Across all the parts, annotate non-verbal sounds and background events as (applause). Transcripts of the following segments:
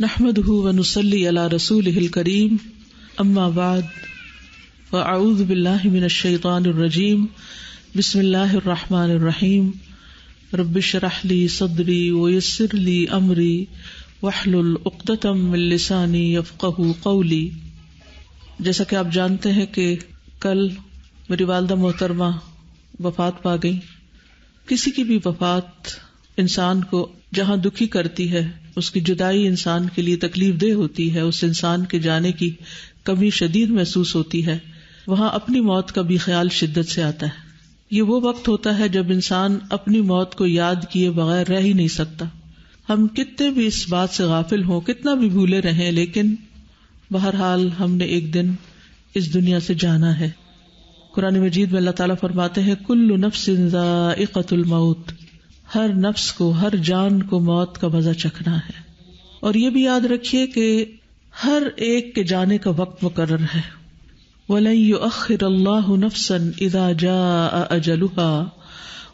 नहमदहू व नसली अला रसूल करीम अम्मा बाद फ़ाऊज़ बिल्लामिनशैतानरजीम बिस्मिल्लाहिर्रहमानिर्रहीम सदरी वयसरली अमरी वहलुल उक़्दतम मिन क़ौली जैसा कि आप जानते हैं कि कल मेरी वालदा मोहतरमा वफात पा गई किसी की भी वफात इंसान को जहाँ दुखी करती है उसकी जुदाई इंसान के लिए तकलीफ़ दे होती है, उस इंसान के जाने की कमी शदीद महसूस होती है। वहाँ अपनी मौत का भी ख्याल शिद्दत से आता है। ये वो वक्त होता है जब इंसान अपनी मौत को याद किए बगैर रह ही नहीं सकता। हम कितने भी इस बात से गाफिल हों, कितना भी भूले रहें, लेकिन बहरहाल हमने एक दिन इस दुनिया से जाना है। कुरान मजीद में अल्लाह ताला फरमाते हैं, कुल्लु नफ्सिन मौत। हर नफ्स को, हर जान को मौत का मज़ा चखना है। और ये भी याद रखिए कि हर एक के जाने का वक्त मुकर है। वल्लाह नफसन इदा जा अजलुहा,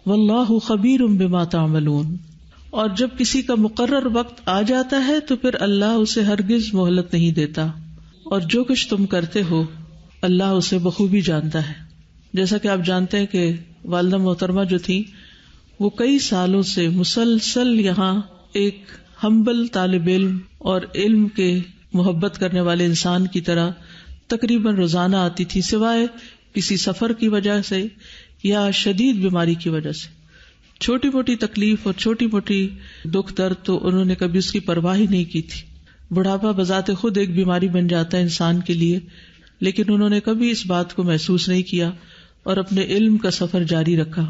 वल्लाह खबीर बिमा तामलून। और जब किसी का मुकर्र वक्त आ जाता है तो फिर अल्लाह उसे हरगिज मोहलत नहीं देता। और जो कुछ तुम करते हो, अल्लाह उसे बखूबी जानता है। जैसा कि आप जानते हैं कि वालदा मोहतरमा जो थी वो कई सालों से मुसलसल यहाँ एक हम्बल तालब इल्म और इल्म के मोहब्बत करने वाले इंसान की तरह तकरीबन रोज़ाना आती थी, सिवाय किसी सफ़र की वजह से या शदीद बीमारी की वजह से। छोटी मोटी तकलीफ़ और छोटी मोटी दुख दर्द तो उन्होंने कभी उसकी परवाह ही नहीं की थी। बुढ़ापा बजाते खुद एक बीमारी बन जाता है इंसान के लिए, लेकिन उन्होंने कभी इस बात को महसूस नहीं किया और अपने इल्म का सफ़र जारी रखा।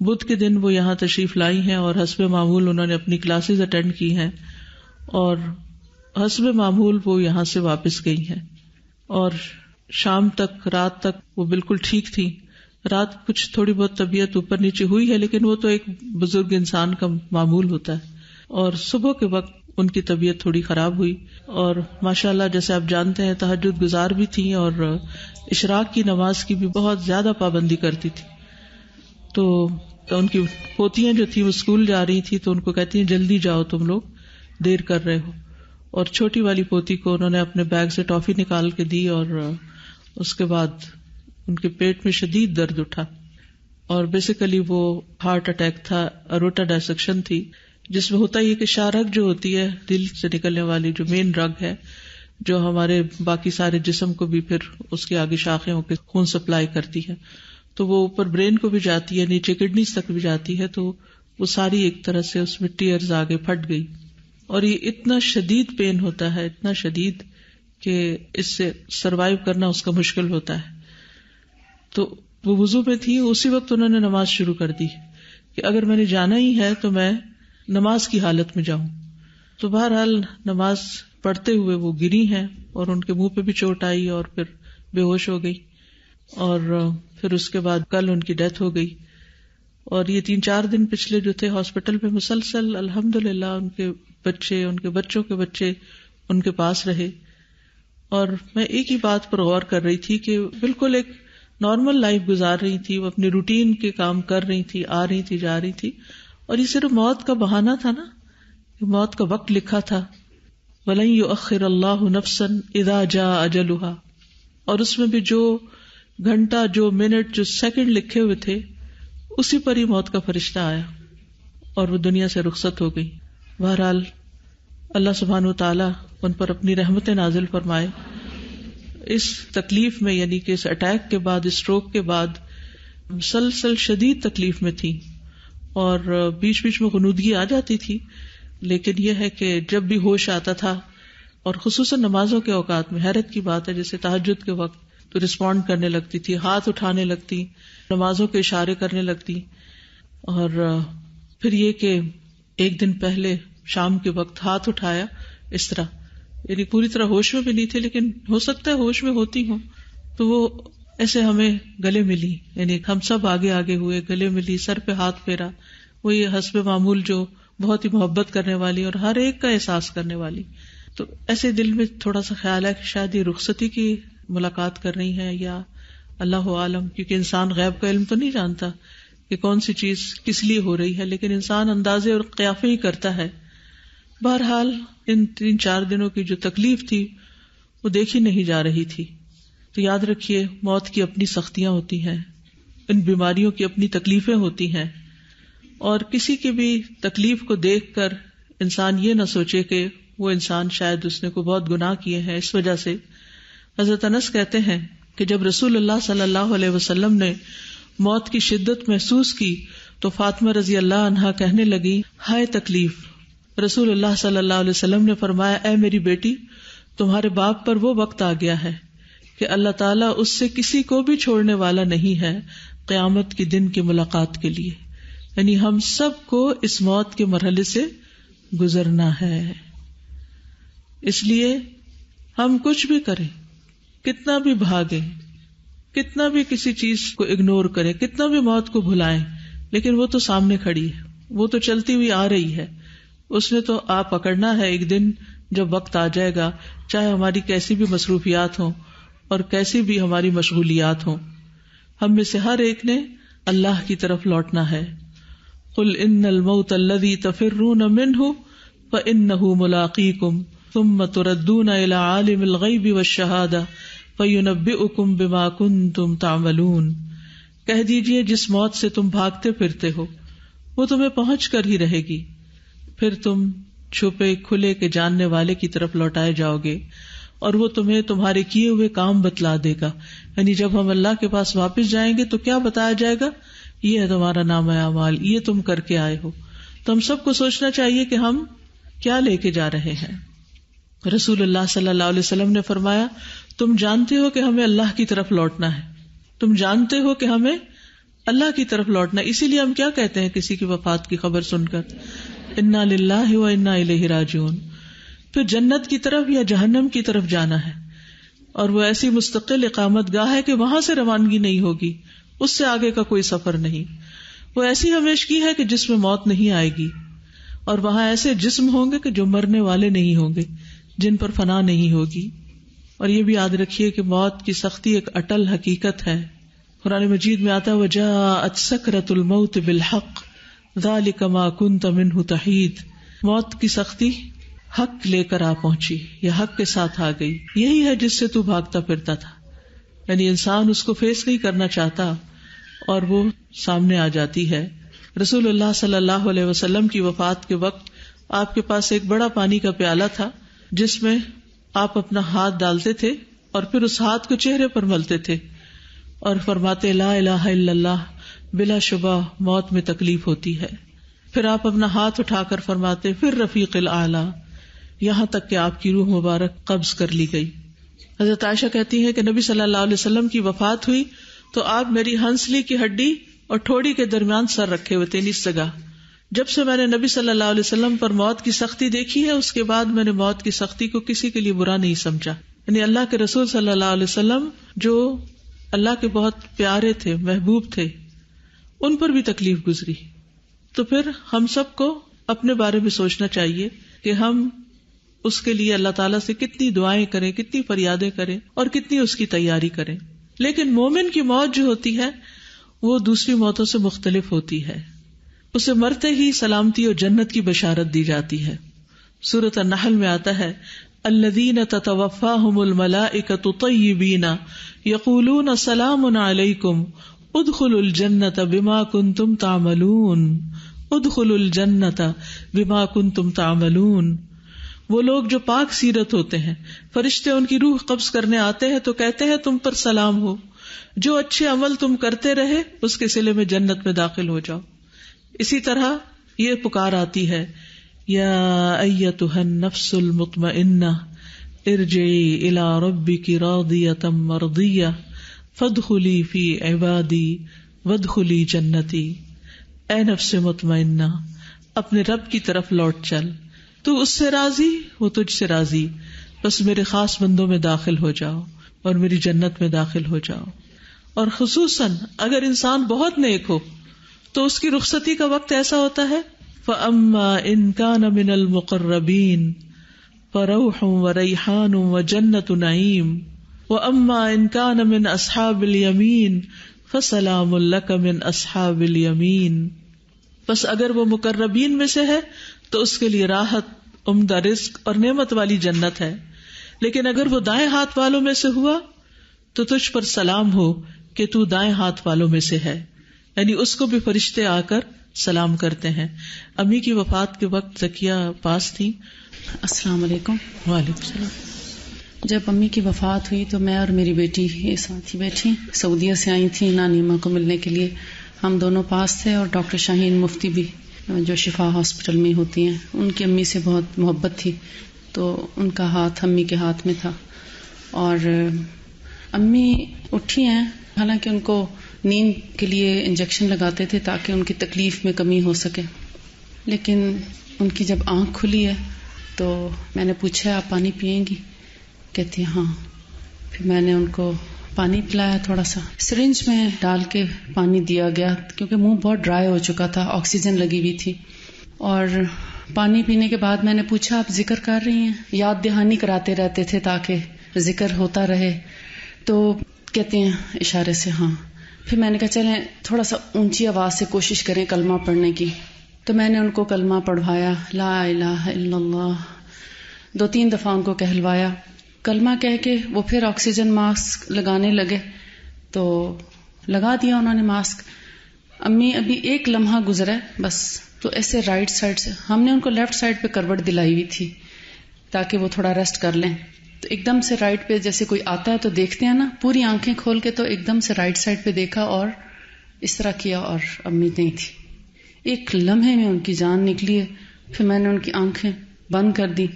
बुध के दिन वो यहाँ तशरीफ़ लाई हैं और हसब मामूल उन्होंने अपनी क्लासेस अटेंड की हैं और हसब मामूल वो यहाँ से वापस गई हैं। और शाम तक, रात तक वो बिल्कुल ठीक थी। रात कुछ थोड़ी बहुत तबीयत ऊपर नीचे हुई है, लेकिन वो तो एक बुज़ुर्ग इंसान का मामूल होता है। और सुबह के वक्त उनकी तबीयत थोड़ी खराब हुई। और माशाल्लाह, जैसे आप जानते हैं तहजद गुजार भी थी और इशराक की नमाज़ की भी बहुत ज़्यादा पाबंदी करती थी। तो उनकी पोतियाँ जो थी, वो स्कूल जा रही थी तो उनको कहती हैं, जल्दी जाओ तुम लोग, देर कर रहे हो। और छोटी वाली पोती को उन्होंने अपने बैग से टॉफी निकाल के दी और उसके बाद उनके पेट में शदीद दर्द उठा। और बेसिकली वो हार्ट अटैक था अरोटा डायसेक्शन थी, जिसमें होता ही कि शारक जो होती है, दिल से निकलने वाली जो मेन रग है, जो हमारे बाकी सारे जिसम को भी फिर उसके आगे शाखें होकर खून सप्लाई करती है। तो वो ऊपर ब्रेन को भी जाती है, नीचे किडनीज तक भी जाती है तो वो सारी एक तरह से उसमें टीयर्स आगे फट गई। और ये इतना शदीद पेन होता है, इतना शदीद कि इससे सरवाइव करना उसका मुश्किल होता है। तो वो वज़ू में थी, उसी वक्त उन्होंने नमाज़ शुरू कर दी कि अगर मैंने जाना ही है तो मैं नमाज़ की हालत में जाऊँ। तो बहरहाल नमाज़ पढ़ते हुए वो गिरी हैं और उनके मुँह पे भी चोट आई और फिर बेहोश हो गई। और फिर उसके बाद कल उनकी डेथ हो गई। और ये तीन चार दिन पिछले जो थे हॉस्पिटल में मुसलसल, अल्हम्दुलिल्लाह, उनके बच्चे, उनके बच्चों के बच्चे उनके पास रहे। और मैं एक ही बात पर गौर कर रही थी कि बिल्कुल एक नॉर्मल लाइफ गुजार रही थी, वो अपने रूटीन के काम कर रही थी, आ रही थी, जा रही थी। और ये सिर्फ़ मौत का बहाना था ना मौत का वक्त लिखा था। वलई अखिर अल्लाह नफसन इदा जा अजलुहा। और उसमें भी जो घंटा जो मिनट जो सेकंड लिखे हुए थे, उसी पर ही मौत का फरिश्ता आया और वो दुनिया से रुखसत हो गई। बहरहाल, अल्लाह सुबहान तला उन पर अपनी रहमत नाजिल फरमाए। इस तकलीफ़ में, यानी कि इस अटैक के बाद स्ट्रोक के बाद, मुसलसल शदीद तकलीफ़ में थी और बीच बीच में गनूदगी आ जाती थी। लेकिन यह है कि जब भी होश आता था, और खसूस नमाजों के औकात में, हैरत की बात है, जैसे तहजद के वक्त तो रिस्पॉन्ड करने लगती थी, हाथ उठाने लगती, नमाजों के इशारे करने लगती। और फिर ये कि एक दिन पहले शाम के वक्त हाथ उठाया इस तरह। यानी पूरी तरह होश में भी नहीं थे, लेकिन हो सकता है होश में होती हूँ तो वो ऐसे हमें गले मिली। यानी हम सब आगे आगे हुए, गले मिली, सर पे हाथ फेरा। वो ये हसब मामूल जो बहुत ही मोहब्बत करने वाली और हर एक का एहसास करने वाली। तो ऐसे दिल में थोड़ा सा ख्याल है कि शायद ये रुखसती की मुलाकात कर रही हैं या अल्लाह आलम, क्योंकि इंसान गैब का इल्म तो नहीं जानता कि कौन सी चीज़ किस लिए हो रही है, लेकिन इंसान अंदाजे और क्याफे ही करता है। बहरहाल, इन तीन चार दिनों की जो तकलीफ़ थी, वो देखी नहीं जा रही थी। तो याद रखिए, मौत की अपनी सख्तियाँ होती हैं, इन बीमारियों की अपनी तकलीफें होती हैं, और किसी की भी तकलीफ़ को देखकर इंसान ये ना सोचे कि वो इंसान शायद उसने को बहुत गुनाह किए हैं। इस वजह से हज़रत अनस कहते हैं कि जब रसूलुल्लाह सल्लल्लाहु अलैहि वसल्लम ने मौत की शिद्दत महसूस की तो फातिमा रज़ी अल्लाह अनहा कहने लगी, हाय तकलीफ़, रसूलुल्लाह सल्लल्लाहु अलैहि वसल्लम ने फरमाया ए मेरी बेटी, तुम्हारे बाप पर वो वक्त आ गया है कि अल्लाह ताला उससे किसी को भी छोड़ने वाला नहीं है क्यामत के दिन की मुलाकात के लिए। यानी हम सबको इस मौत के मरहले से गुजरना है। इसलिए हम कुछ भी करें कितना भी भागे, कितना भी किसी चीज़ को इग्नोर करें, कितना भी मौत को भुलाएँ, लेकिन वो तो सामने खड़ी है, वो तो चलती हुई आ रही है। उसने तो आप पकड़ना है एक दिन, जब वक्त आ जाएगा, चाहे हमारी कैसी भी मसरूफियात हो और कैसी भी हमारी मशगूलियात हो। हम में से हर एक ने अल्लाह की तरफ़ लौटना है। कुल इन मऊत अल्लदी तफिरून मिनहु, फ इन्नहु मुलाकीकुम तुम तुरद्दून इला आलिमिल गैबि वश-शहादा फयुनब्बिउकुम बिमा तामलून कह दीजिए, जिस मौत से तुम भागते फिरते हो, वो तुम्हें पहुँच कर ही रहेगी। फिर तुम छुपे, खुले के जानने वाले की तरफ़ लौटाए जाओगे और वो तुम्हें तुम्हारे किए हुए काम बतला देगा। यानी जब हम अल्लाह के पास वापस जाएँगे तो क्या बताया जाएगा? ये है तुम्हारा नाम अमाल, ये तुम करके आए हो। तो हम सबको सोचना चाहिए कि हम क्या लेके जा रहे हैं। रसूलुल्लाह सल्लल्लाहु अलैहि वसल्लम ने फरमाया तुम जानते हो कि हमें अल्लाह की तरफ़ लौटना है। तुम जानते हो कि हमें अल्लाह की तरफ़ लौटना इसीलिए हम क्या कहते हैं किसी की वफात की खबर सुनकर? इन्ना लिल्लाहि व इन्ना राजिऊन। फिर जन्नत की तरफ़ या जहन्नम की तरफ़ जाना है। और वो ऐसी मुस्तकिल इकामत गाह है कि वहाँ से रवानगी नहीं होगी। उससे आगे का कोई सफ़र नहीं। वो ऐसी हमेशगी है कि जिसमें मौत नहीं आएगी। और वहाँ ऐसे जिस्म होंगे कि जो मरने वाले नहीं होंगे, जिन पर फना नहीं होगी। और ये भी याद रखिए कि मौत की सख्ती एक अटल हकीकत है। कुरान मजीद में आता वजह सकरतुल मौत बिलहक दालिकमा कुन तमिन तहीद। मौत की सख्ती हक लेकर आ पहुँची, या हक के साथ आ गई। यही है जिससे तू भागता फिरता था। यानी इंसान उसको फेस नहीं करना चाहता, और वो सामने आ जाती है। रसूलुल्लाह सल्लल्लाहु अलैहि की वफात के वक्त आपके पास एक बड़ा पानी का प्याला था, जिसमें आप अपना हाथ डालते थे और फिर उस हाथ को चेहरे पर मलते थे और फरमाते, ला इल्लल्लाह, बिला शुबा, मौत में तकलीफ़ होती है। फिर आप अपना हाथ उठाकर फरमाते, फिर रफीक आला, यहाँ तक कि आपकी रूह मुबारक कब्ज कर ली गई। हज़रत आयशा कहती है कि नबी सल्लल्लाहु अलैहि वसल्लम की वफात हुई तो आप मेरी हंसली की हड्डी और ठोड़ी के दरमियान सर रखे हुए थे निस जब से मैंने नबी सल्लल्लाहु अलैहि वसल्लम पर मौत की सख्ती देखी है, उसके बाद मैंने मौत की सख्ती को किसी के लिए बुरा नहीं समझा। यानी अल्लाह के रसूल सल्लल्लाहु अलैहि वसल्लम जो अल्लाह के बहुत प्यारे थे, महबूब थे, उन पर भी तकलीफ़ गुजरी। तो फिर हम सबको अपने बारे में सोचना चाहिए कि हम उसके लिए अल्लाह ताला से कितनी दुआएँ करें, कितनी फरियादें करें और कितनी उसकी तैयारी करें। लेकिन मोमिन की मौत जो होती है, वो दूसरी मौतों से मुख्तलिफ़ होती है। उसे मरते ही सलामती और जन्नत की बशारत दी जाती है। सूरत नहल में आता है अल्लदीन ततवफ़ाहुमुल मलाइकतु तय्यिबीना यकूलून सलामुन अलैकुम उदखुलुल जन्नत बिमा कुंतुम तामलून, उदखुलुल जन्नत बिमा कुंतुम तामलून। वो लोग जो पाक सीरत होते हैं, फरिश्ते उनकी रूह कब्ज करने आते हैं तो कहते हैं, तुम पर सलाम हो। जो अच्छे अमल तुम करते रहे, उसके सिले में जन्नत में दाखिल हो जाओ। इसी तरह ये पुकार आती है, या नफ्सुल मुतमइन्ना इरजई इला रब्बी की रादियतम मरदिया फदखुली फ़ी इबादी, वदखुली जन्नती। ए नफ्स मुतमइन्ना अपने रब की तरफ़ लौट चल। तू उससे राज़ी, वो तुझसे राज़ी। बस मेरे खास बंदों में दाखिल हो जाओ, और मेरी जन्नत में दाखिल हो जाओ। और खसूसन, अगर इंसान बहुत नेक हो तो उसकी रुखसती का वक्त ऐसा होता है, फ़अम्मा इनकान मिनल मुकर्रबीन फ़रऊह व रैहान व जन्नत नईम व अम्मा इनकान मिन असहाबिल यमीन फसलामुल्लक मिन असहाबिल यमीन. बस अगर वो मुकर्रबीन में से है तो उसके लिए राहत, उम्दा रिस्क और नेमत वाली जन्नत है। लेकिन अगर वो दाएँ हाथ वालों में से हुआ तो तुझ पर सलाम हो कि तू दाएँ हाथ वालों में से है। यानी उसको भी फरिश्ते आकर सलाम करते हैं। अम्मी की वफात के वक्त जकिया पास थी। अस्सलाम वालेकुम। वालेकुम जब अम्मी की वफात हुई तो मैं और मेरी बेटी ये साथ ही बैठी। सऊदीया से आई थी नानी माँ को मिलने के लिए। हम दोनों पास थे और डॉक्टर शाहीन मुफ्ती भी जो शिफा हॉस्पिटल में होती हैं। उनकी अम्मी से बहुत मोहब्बत थी तो उनका हाथ अम्मी के हाथ में था। और अम्मी उठी हैं हालाँकि उनको नींद के लिए इंजेक्शन लगाते थे ताकि उनकी तकलीफ़ में कमी हो सके। लेकिन उनकी जब आँख खुली है तो मैंने पूछा, आप पानी पियेंगी कहती हाँ। फिर मैंने उनको पानी पिलाया थोड़ा सा सिरिंज में डाल के पानी दिया गया, क्योंकि मुँह बहुत ड्राई हो चुका था ऑक्सीजन लगी हुई थी। और पानी पीने के बाद मैंने पूछा, आप ज़िक्र कर रही हैं? याद दहानी कराते रहते थे ताकि ज़िक्र होता रहे। तो कहते हैं इशारे से हाँ। फिर मैंने कहा, चलें थोड़ा सा ऊँची आवाज़ से कोशिश करें कलमा पढ़ने की. तो मैंने उनको कलमा पढ़वाया, ला इल्लल्लाह। दो तीन दफ़ा उनको कहलवाया। कलमा कह के वो फिर ऑक्सीजन मास्क लगाने लगे। तो लगा दिया उन्होंने मास्क। अम्मी, अभी एक लम्हा गुजरा बस। तो ऐसे राइट साइड से हमने उनको लेफ़्ट साइड पे करवट दिलाई हुई थी, ताकि वो थोड़ा रेस्ट कर लें। तो एकदम से राइट पे जैसे कोई आता है तो देखते हैं ना। पूरी आँखें खोल के तो एकदम से राइट साइड पे देखा और इस तरह किया और अम्मी नहीं थी। एक लम्हे में उनकी जान निकली है। फिर मैंने उनकी आँखें बंद कर दी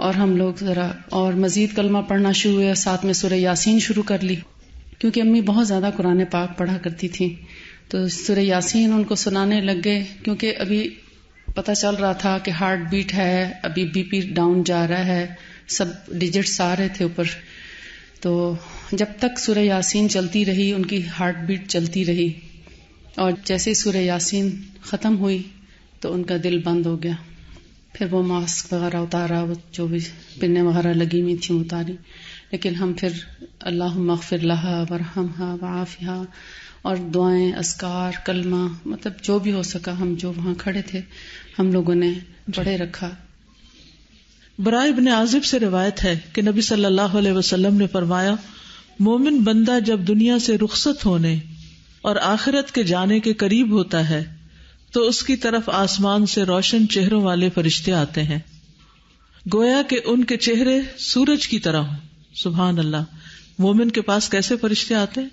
और हम लोग जरा और मजीद कलमा पढ़ना शुरू हुआ, साथ में सुरह यासीन शुरू कर ली। क्योंकि अम्मी बहुत ज़्यादा कुरान पाक पढ़ा करती थी। तो सुरह यासीन उनको सुनाने लग गए, क्योंकि अभी पता चल रहा था कि हार्ट बीट है, अभी बीपी डाउन जा रहा है। सब डिजिट्स आ रहे थे ऊपर। तो जब तक सुरह यासीन चलती रही उनकी हार्ट बीट चलती रही और जैसे सुरह यासीन ख़त्म हुई तो उनका दिल बंद हो गया। फिर वो मास्क वगैरह उतारा वो जो भी पिन्ने वगैरह लगी हुई थी उतारी। लेकिन हम फिर अल्लाह मगफिर लहा वरहम वाफिया और दुआएँ अस्कार कलमा मतलब जो भी हो सका हम जो वहाँ खड़े थे हम लोगों ने पढ़े रखा। बराए इब्ने आजिब से रिवायत है कि नबी सल्लल्लाहु अलैहि वसल्लम ने फरमाया, मोमिन बंदा जब दुनिया से रुखसत होने और आखिरत के जाने के करीब होता है तो उसकी तरफ़ आसमान से रोशन चेहरों वाले फरिश्ते आते हैं। गोया के उनके चेहरे सूरज की तरह हो। सुबहान अल्लाह मोमिन के पास कैसे फरिश्ते आते हैं?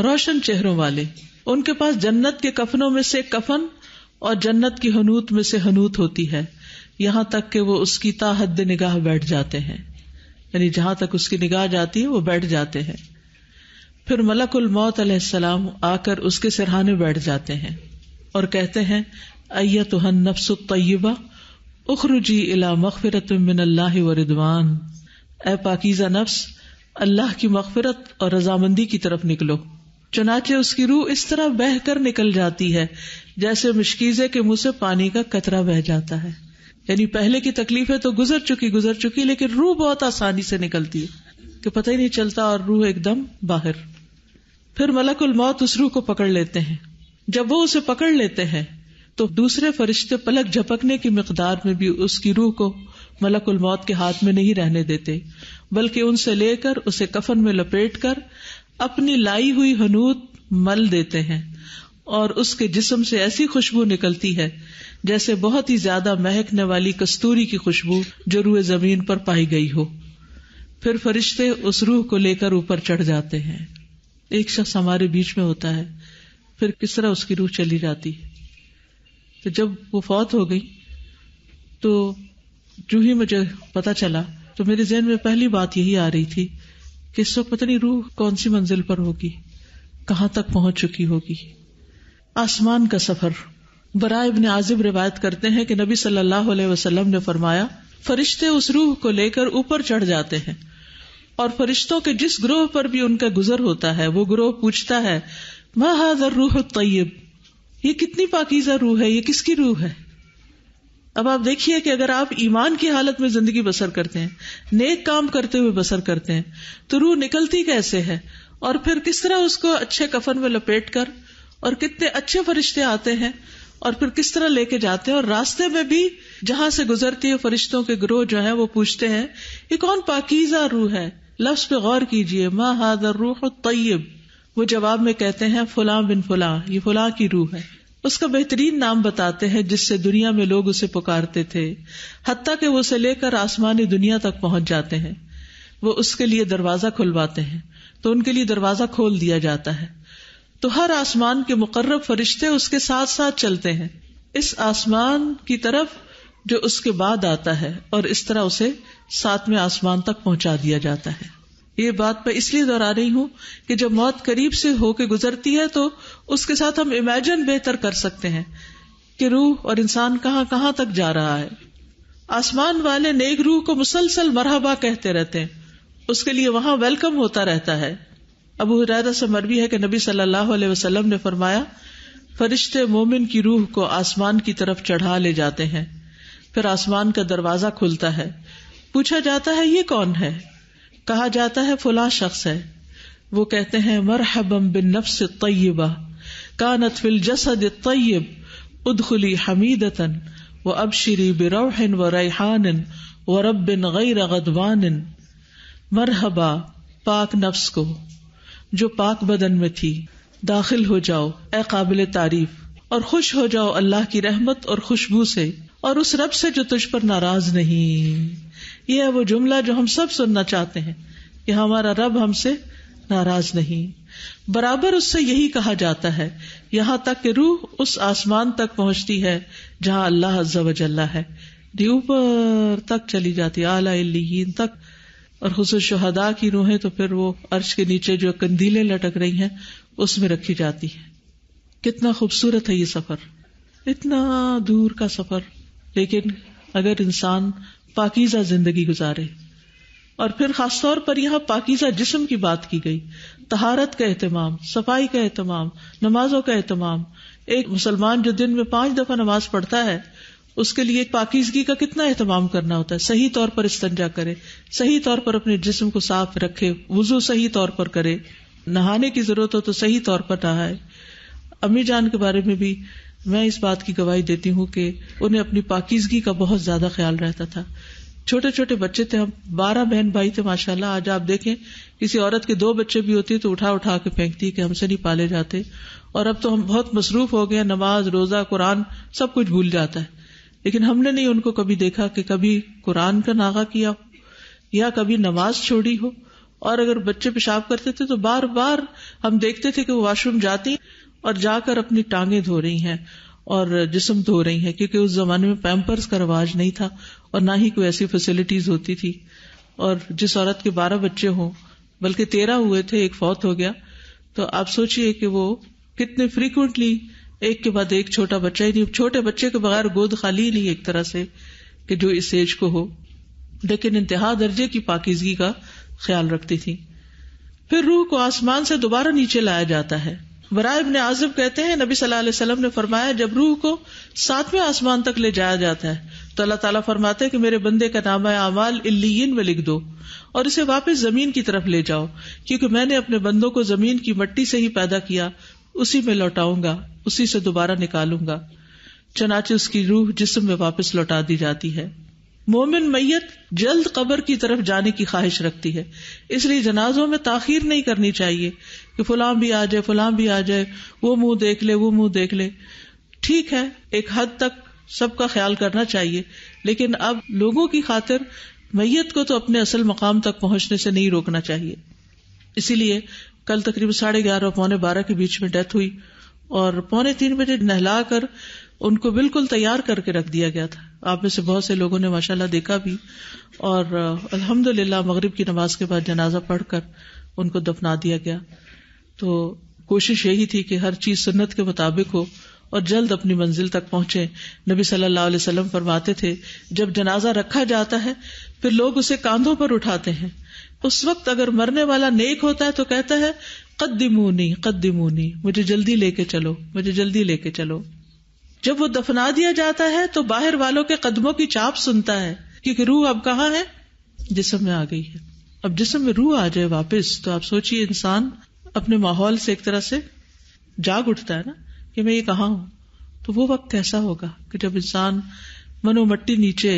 रोशन चेहरों वाले। उनके पास जन्नत के कफनों में से कफन और जन्नत की हनूत में से हनूत होती है। यहाँ तक कि वो उसकी ताहद निगाह बैठ जाते हैं। यानी जहाँ तक उसकी निगाह जाती है, वो बैठ जाते हैं। फिर मलकुल मौत सलाम आकर उसके सिरहाने बैठ जाते हैं और कहते हैं अयत नफ्स तय्यबा, उखरुजी इला मगफिरत मिन अल्लाह व रिदवान। ए पाकिजा नफ्स, अल्लाह की मगफिरत और रजामंदी की तरफ़ निकलो। चुनाचे उसकी रूह इस तरह बह कर निकल जाती है, जैसे मुश्कीजे के मुँह से पानी का कतरा बह जाता है। यानी पहले की तकलीफें तो गुजर चुकी गुजर चुकी, लेकिन रूह बहुत आसानी से निकलती है कि पता ही नहीं चलता और रूह एकदम बाहर। फिर मलकुल मौत उस रूह को पकड़ लेते हैं। जब वो उसे पकड़ लेते हैं तो दूसरे फरिश्ते पलक झपकने की मकदार में भी उसकी रूह को मलकुल मौत के हाथ में नहीं रहने देते, बल्कि उनसे लेकर उसे कफन में लपेट कर अपनी लाई हुई हनूत मल देते हैं। और उसके जिस्म से ऐसी खुशबू निकलती है जैसे बहुत ही ज़्यादा महकने वाली कस्तूरी की खुशबू जो रूए ज़मीन पर पाई गई हो। फिर फरिश्ते उस रूह को लेकर ऊपर चढ़ जाते हैं। एक शख्स हमारे बीच में होता है, फिर किस तरह उसकी रूह चली जाती तो जब वो फौत हो गई तो जो ही मुझे पता चला तो मेरे जहन में पहली बात यही आ रही थी कि इस वक्त पता नहीं रूह कौन सी मंजिल पर होगी? कहाँ तक पहुँच चुकी होगी? आसमान का सफ़र बराए इब्न आजिब रिवायत करते हैं कि नबी सल्लल्लाहु अलैहि वसल्लम ने फरमाया, फरिश्ते उस रूह को लेकर ऊपर चढ़ जाते हैं और फरिश्तों के जिस ग्रोह पर भी उनका गुजर होता है, वो ग्रोह पूछता है महाजर रूह तय्यब? ये कितनी पाकिजा रूह है? ये किसकी रूह है? अब आप देखिए कि अगर आप ईमान की हालत में ज़िंदगी बसर करते हैं, नेक काम करते हुए बसर करते हैं तो रूह निकलती कैसे है? और फिर किस तरह उसको अच्छे कफन में लपेट कर और कितने अच्छे फरिश्ते आते हैं? और फिर किस तरह लेके जाते हैं? और रास्ते में भी जहाँ से गुजरती है, फरिश्तों के ग्रोह जो है, वो पूछते हैं ये कौन पाकिजा रूह है? लफ्ज पे गौर कीजिए, माँ हादर रूह तय्यब। वो जवाब में कहते हैं, फुला बिन फुला, ये फुला की रूह है। उसका बेहतरीन नाम बताते हैं, जिससे दुनिया में लोग उसे पुकारते थे हत्या के वो उसे लेकर आसमानी दुनिया तक पहुँच जाते हैं। वो उसके लिए दरवाज़ा खुलवाते हैं तो उनके लिए दरवाज़ा खोल दिया जाता है। तो हर आसमान के मुकर्रब फरिश्ते उसके साथ साथ चलते हैं। इस आसमान की तरफ़ जो उसके बाद आता है और इस तरह उसे सातवें आसमान तक पहुँचा दिया जाता है। ये बात मैं इसलिए दोहरा रही हूँ कि जब मौत करीब से होके गुजरती है तो उसके साथ हम इमेजिन बेहतर कर सकते हैं कि रूह और इंसान कहाँ कहाँ तक जा रहा है। आसमान वाले नेक रूह को मुसलसल मरहबा कहते रहते हैं। उसके लिए वहाँ वेलकम होता रहता है। अबू हुरैरा से मरवी है कि नबी सल्लल्लाहु अलैहि वसल्लम ने फरमाया, फरिश्ते मोमिन की रूह को आसमान की तरफ़ चढ़ा ले जाते हैं, फिर आसमान का दरवाज़ा खुलता है। पूछा जाता है, ये कौन है? कहा जाता है, फुला शख्स है। वो कहते हैं, मरहबम बिन नफ्स तय्यबा, कानत फिल जसद तय्यब, उदखुली हमीदतन, व अबशिरी बिरौहन व रैहान व रबिन गैर गदवान मरहबा, पाक नफ्स को। जो पाक बदन में थी। दाखिल हो जाओ, ए काबिल तारीफ़, और खुश हो जाओ अल्लाह की रहमत और खुशबू से, और उस रब से जो तुझ पर नाराज़ नहीं। ये है वो जुमला जो हम सब सुनना चाहते हैं, कि हमारा रब हमसे नाराज़ नहीं। बराबर उससे यही कहा जाता है, यहाँ तक कि रूह उस आसमान तक पहुँचती है, जहाँ अल्लाह अज्जा है। ऊपर तक चली जाती, आला तक और खुश शहदा की रूहें तो फिर वो अर्श के नीचे जो कंदीलें लटक रही हैं, उसमें रखी जाती है। कितना खूबसूरत है ये सफ़र। इतना दूर का सफ़र। लेकिन अगर इंसान पाकिजा ज़िंदगी गुजारे, और फिर खासतौर पर यहाँ पाकिजा जिस्म की बात की गई, तहारत का एहतमाम, सफ़ाई का एहतमाम, नमाजों का एहतमाम। एक मुसलमान जो दिन में पाँच दफ़ा नमाज़ पढ़ता है उसके लिए पाकिजगी का कितना एहतमाम करना होता है? सही तौर पर इस्तंजा करे, सही तौर पर अपने जिस्म को साफ़ रखे, वज़ू सही तौर पर करे, नहाने की ज़रूरत हो तो सही तौर पर नहाए। अम्मी जान के बारे में भी मैं इस बात की गवाही देती हूँ कि उन्हें अपनी पाकिजगी का बहुत ज़्यादा ख्याल रहता था। छोटे छोटे बच्चे थे हम, बारह बहन भाई थे, माशाल्लाह, आज आप देखें, किसी औरत के दो बच्चे भी होते तो उठा उठा के फेंकती कि हमसे नहीं पाले जाते। और अब तो हम बहुत मसरूफ हो गए नमाज़, रोजा, कुरान सब कुछ भूल जाता है। लेकिन हमने नहीं उनको कभी देखा कि कभी कुरान का नागा किया हो, या कभी नमाज़ छोड़ी हो। और अगर बच्चे पेशाब करते थे तो बार बार हम देखते थे कि वो वॉशरूम जाती और जाकर अपनी टांगे धो रही हैं और जिसम धो रही हैं, क्योंकि उस जमाने में पैम्पर्स का रवाज नहीं था और ना ही कोई ऐसी फैसिलिटीज़ होती थी। और जिस औरत के बारह बच्चे हों, बल्कि तेरह हुए थे, एक फौत हो गया तो आप सोचिए कि वो कितने फ्रीक्वेंटली एक के बाद एक छोटा बच्चा ही नहीं, छोटे बच्चे के बगैर गोद खाली नहीं एक तरह से कि जो इस एज को हो। लेकिन इंतहा दर्जे की पाकिजगी का ख्याल रखती थी। फिर रूह को आसमान से दोबारा नीचे लाया जाता है। बराए इब्न आजब कहते हैं, नबी सल्लल्लाहु अलैहि वसल्लम ने फरमाया, जब रूह को सातवें आसमान तक ले जाया जाता है तो अल्लाह ताला फरमाते हैं कि मेरे बंदे का नाम है अमाल इल्लीन में लिख दो, और इसे वापस ज़मीन की तरफ़ ले जाओ, क्योंकि मैंने अपने बंदों को ज़मीन की मट्टी से ही पैदा किया उसी में लौटाऊँगा, उसी से दोबारा निकालूँगा। चनाचे उसकी रूह जिसम में वापस लौटा दी जाती है। मोमिन मैयत जल्द कब्र की तरफ़ जाने की ख्वाहिश रखती है। इसलिए जनाजों में ताखीर नहीं करनी चाहिए कि फुलाम भी आ जाए फुलाम भी आ जाए, वो मुँह देख ले, वो मुँह देख ले। ठीक है, एक हद तक सबका ख्याल करना चाहिए, लेकिन अब लोगों की खातिर मैयत को तो अपने असल मकाम तक पहुँचने से नहीं रोकना चाहिए। इसीलिए कल तकरीबन साढ़े ग्यारह, पौने बारह के बीच में डेथ हुई और पौने तीन बजे नहलाकर उनको बिल्कुल तैयार करके रख दिया गया था। आप में से बहुत से लोगों ने माशाल्लाह देखा भी और अल्हम्दुलिल्लाह मगरिब की नमाज़ के बाद जनाजा पढ़कर उनको दफना दिया गया। तो कोशिश यही थी कि हर चीज़ सुन्नत के मुताबिक हो और जल्द अपनी मंजिल तक पहुँचे। नबी सल्लल्लाहु अलैहि वसल्लम फरमाते थे, जब जनाजा रखा जाता है, फिर लोग उसे कांधों पर उठाते हैं। उस वक्त अगर मरने वाला नेक होता है तो कहता है, कद्दिमूनी कद्दिमूनी, मुझे जल्दी लेके चलो, मुझे जल्दी लेके चलो। जब वो दफना दिया जाता है तो बाहर वालों के कदमों की चाप सुनता है, क्योंकि रूह अब कहा है? जिसम में आ गई है। अब जिसम में रूह आ जाए वापस तो आप सोचिए इंसान अपने माहौल से एक तरह से जाग उठता है ना, कि मैं ये कहा हूँ? तो वो वक्त कैसा होगा कि जब इंसान मनो मट्टी नीचे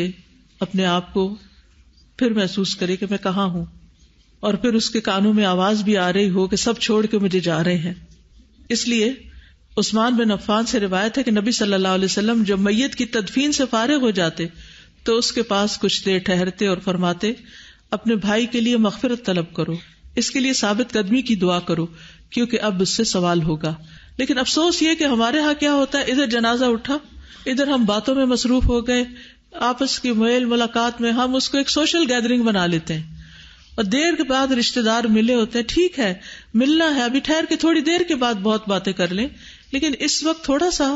अपने आप को फिर महसूस करे कि मैं कहा हूँ? और फिर उसके कानों में आवाज़ भी आ रही हो कि सब छोड़ के मुझे जा रहे हैं। इसलिए उस्मान बिन अफान से रिवायत है कि नबी सल्लल्लाहु अलैहि वसल्लम जब मैयत की तदफीन से फारिग हो जाते तो उसके पास कुछ देर ठहरते और फरमाते, अपने भाई के लिए मगफरत तलब करो, इसके लिए साबित कदमी की दुआ करो, क्योंकि अब उससे सवाल होगा। लेकिन अफसोस ये कि हमारे यहाँ क्या होता है? इधर जनाजा उठा, इधर हम बातों में मसरूफ हो गए, आपस की मेल मुलाकात में हम उसको एक सोशल गैदरिंग बना लेते हैं। और देर के बाद रिश्तेदार मिले होते हैं, ठीक है, मिलना है, अभी ठहर के थोड़ी देर के बाद बहुत बातें कर लें, लेकिन इस वक्त थोड़ा सा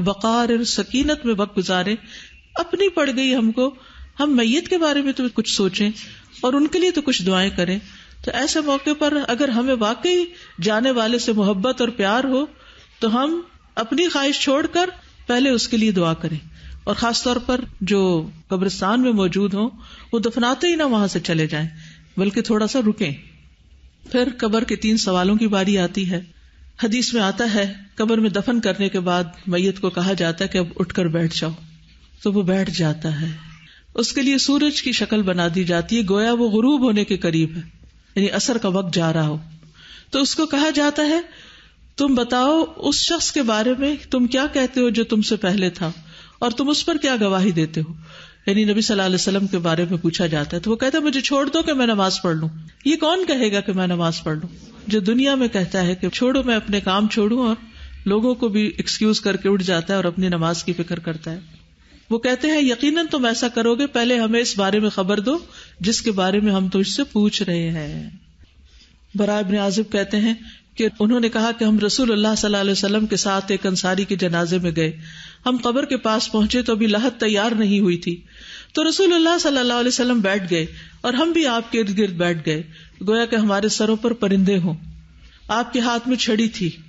वकार और सकीनत में वक्त गुजारे, अपनी पड़ गई हमको, हम मैयत के बारे में तो कुछ सोचें, और उनके लिए तो कुछ दुआएँ करें। तो ऐसे मौके पर अगर हमें वाकई जाने वाले से मोहब्बत और प्यार हो तो हम अपनी ख्वाहिश छोड़कर पहले उसके लिए दुआ करें। और खासतौर पर जो कब्रिस्तान में मौजूद हो, वो दफनाते ही ना वहाँ से चले जाएँ। बल्कि थोड़ा सा रुकें। फिर कबर के तीन सवालों की बारी आती है। हदीस में आता है, कबर में दफन करने के बाद मैयत को कहा जाता है कि अब उठकर बैठ जाओ। तो वो बैठ जाता है। उसके लिए सूरज की शक्ल बना दी जाती है, गोया वो गुरूब होने के करीब है, यानी असर का वक्त जा रहा हो। तो उसको कहा जाता है, तुम बताओ, उस शख्स के बारे में तुम क्या कहते हो जो तुमसे पहले था? और तुम उस पर क्या गवाही देते हो? यानी नबी सल्लल्लाहु अलैहि वसल्लम के बारे में पूछा जाता है तो वो कहता है, मुझे छोड़ दो कि मैं नमाज़ पढ़ लू। ये कौन कहेगा कि मैं नमाज़ पढ़ लू? जो दुनिया में कहता है कि छोड़ो, मैं अपने काम छोड़ू और लोगों को भी एक्सक्यूज करके उठ जाता है और अपनी नमाज़ की फ़िक्र करता है। वो कहते हैं, यकीनन तुम ऐसा करोगे, पहले हमें इस बारे में खबर दो, जिसके बारे में हम तुझसे पूछ रहे हैं। बराब आजिब कहते हैं कि उन्होंने कहा कि हम रसूल अल्लाह सल्लल्लाहु अलैहि वसल्लम के साथ एक अंसारी के जनाजे में गए। हम कब्र के पास पहुँचे तो अभी लहत तैयार नहीं हुई थी। तो रसूल वसल्लम बैठ गए और हम भी आपके इर्द गिर्द बैठ गए। गोया कि हमारे सरों पर परिंदे हों। आपके हाथ में छड़ी थी।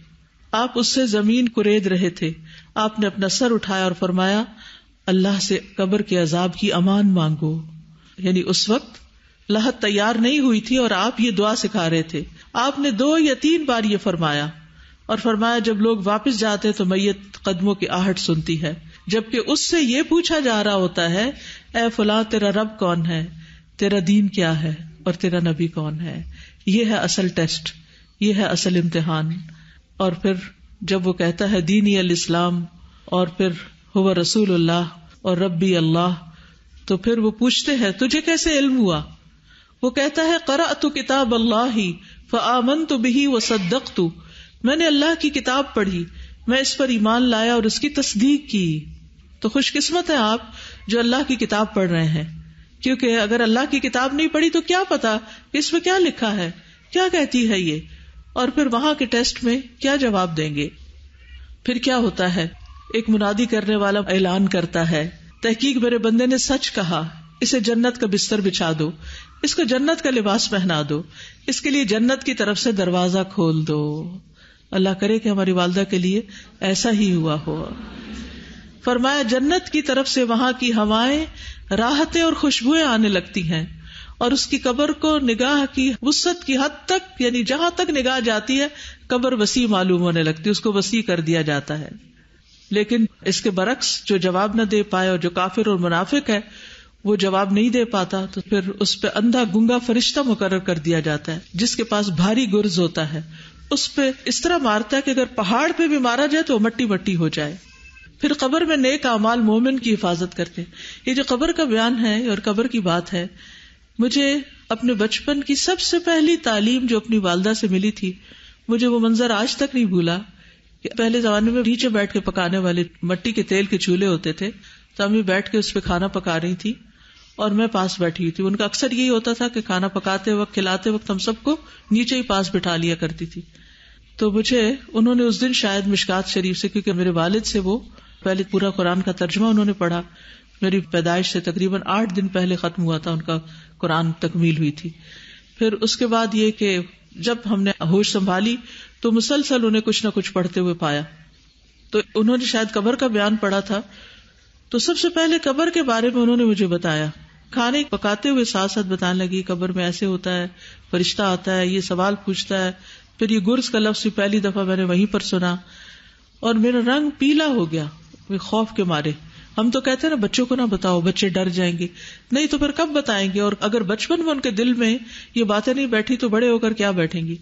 आप उससे ज़मीन कुरेद रहे थे। आपने अपना सर उठाया और फरमाया, अल्लाह से कब्र के अजाब की अमान मांगो। यानी उस वक्त लहत तैयार नहीं हुई थी और आप ये दुआ सिखा रहे थे। आपने दो या तीन बार ये फरमाया। और फरमाया, जब लोग वापस जाते तो मैयत कदमों की आहट सुनती है। जबकि उससे ये पूछा जा रहा होता है, ए फुला, तेरा रब कौन है? तेरा दीन क्या है? और तेरा नबी कौन है? ये है असल टेस्ट, ये है असल इम्तिहान। और फिर जब वो कहता है, दीनी अल इस्लाम और फिर हुआ रसूल और रब्बी अल्लाह तो फिर वो पूछते हैं, तुझे कैसे इल्म हुआ? वो कहता है करा तु किताब अल्लाह ही फ़ामन तो बिही व सदक तू मैंने अल्लाह की किताब पढ़ी, मैं इस पर ईमान लाया और उसकी तस्दीक की। तो खुशकिस्मत है आप जो अल्लाह की किताब पढ़ रहे हैं। क्योंकि अगर अल्लाह की किताब नहीं पढ़ी तो क्या पता इसमें क्या लिखा है, क्या कहती है ये, और फिर वहाँ के टेस्ट में क्या जवाब देंगे। फिर क्या होता है? एक मुनादी करने वाला ऐलान करता है, तहकीक मेरे बंदे ने सच कहा, इसे जन्नत का बिस्तर बिछा दो, इसको जन्नत का लिबास पहना दो, इसके लिए जन्नत की तरफ़ से दरवाज़ा खोल दो। अल्लाह करे कि हमारी वालदा के लिए ऐसा ही हुआ हो। फरमाया, जन्नत की तरफ़ से वहाँ की हवाएँ राहतें और खुशबुएँ आने लगती हैं और उसकी कब्र को निगाह की वसत की हद तक, यानी जहाँ तक निगाह जाती है, कब्र वसी मालूम होने लगती है, उसको वसी कर दिया जाता है। लेकिन इसके बरक्स जो जवाब न दे पाए और जो काफिर और मुनाफिक है, वो जवाब नहीं दे पाता तो फिर उस पर अंधा गुंगा फरिश्ता मुकर कर दिया जाता है, जिसके पास भारी गुर्ज होता है। उस पर इस तरह मारता है कि अगर पहाड़ पे भी मारा जाए तो मट्टी मट्टी हो जाए। फिर कब्र में नेक अमाल मोमिन की हिफाजत करते ये जो कब्र का बयान है और कब्र की बात है, मुझे अपने बचपन की सबसे पहली तालीम जो अपनी वालदा से मिली थी, मुझे वो मंजर आज तक नहीं भूला पहले जमाने में नीचे बैठ के पकाने वाले मट्टी के तेल के चूल्हे होते थे तो अम्मी बैठ के उस पर खाना पका रही थी। और मैं पास बैठी हुई थी। उनका अक्सर यही होता था कि खाना पकाते वक्त, खिलाते वक्त हम सबको नीचे ही पास बिठा लिया करती थी। तो मुझे, उन्होंने उस दिन शायद मिशकात शरीफ से, क्योंकि मेरे वालिद से वो पहले पूरा कुरान का तर्जमा उन्होंने पढ़ा। मेरी पैदाइश से तकरीबन आठ दिन पहले खत्म हुआ था, उनका कुरान तकमील हुई थी। फिर उसके बाद ये कि जब हमने होश संभाली तो मुसलसल उन्हें कुछ न कुछ पढ़ते हुए पाया। तो उन्होंने शायद कबर का बयान पढ़ा था। तो सबसे पहले कबर के बारे में उन्होंने मुझे बताया। खाने पकाते हुए साथ साथ बताने लगी, कबर में ऐसे होता है, फरिश्ता आता है, ये सवाल पूछता है। फिर ये गुर्स का लफ्ज पहली दफ़ा मैंने वहीं पर सुना। और मेरा रंग पीला हो गया, वे खौफ के मारे। हम तो कहते हैं ना, बच्चों को ना बताओ, बच्चे डर जाएँगे। नहीं तो फिर कब बताएँगे? और अगर बचपन में उनके दिल में ये बातें नहीं बैठी तो बड़े होकर क्या बैठेंगी?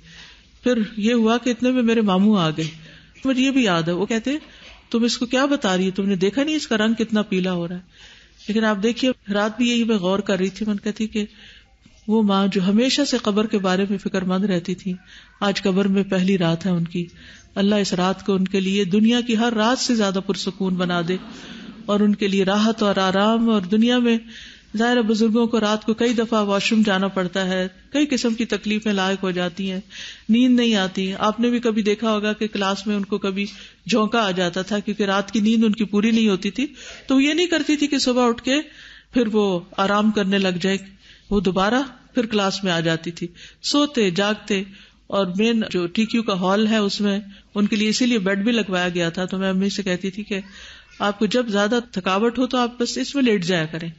फिर ये हुआ कि इतने में मेरे मामू आ गए। मुझे ये भी याद है, वो कहते तुम इसको क्या बता रही है? तुमने देखा नहीं इसका रंग कितना पीला हो रहा है? लेकिन आप देखिए, रात भी यही मैं गौर कर रही थी, मन कहती कि वो माँ जो हमेशा से कबर के बारे में फिक्रमंद रहती थी, आज कबर में पहली रात है उनकी। अल्लाह इस रात को उनके लिए दुनिया की हर रात से ज़्यादा पुरसकून बना दे और उनके लिए राहत और आराम और दुनिया में ज़ाहिर बुज़ुर्गों को रात को कई दफ़ा वॉशरूम जाना पड़ता है, कई किस्म की तकलीफें लायक हो जाती हैं, नींद नहीं आती। आपने भी कभी देखा होगा कि क्लास में उनको कभी झोंका आ जाता था क्योंकि रात की नींद उनकी पूरी नहीं होती थी। तो वो ये नहीं करती थी कि सुबह उठ के फिर वो आराम करने लग जाए, वो दोबारा फिर क्लास में आ जाती थी। सोते, जागते और मेन जो टीक्यू का हॉल है उसमें उनके लिए इसीलिए बेड भी लगवाया गया था। तो मैं अम्मी से कहती थी कि आपको जब ज़्यादा थकावट हो तो आप बस इसमें लेट जाया करें।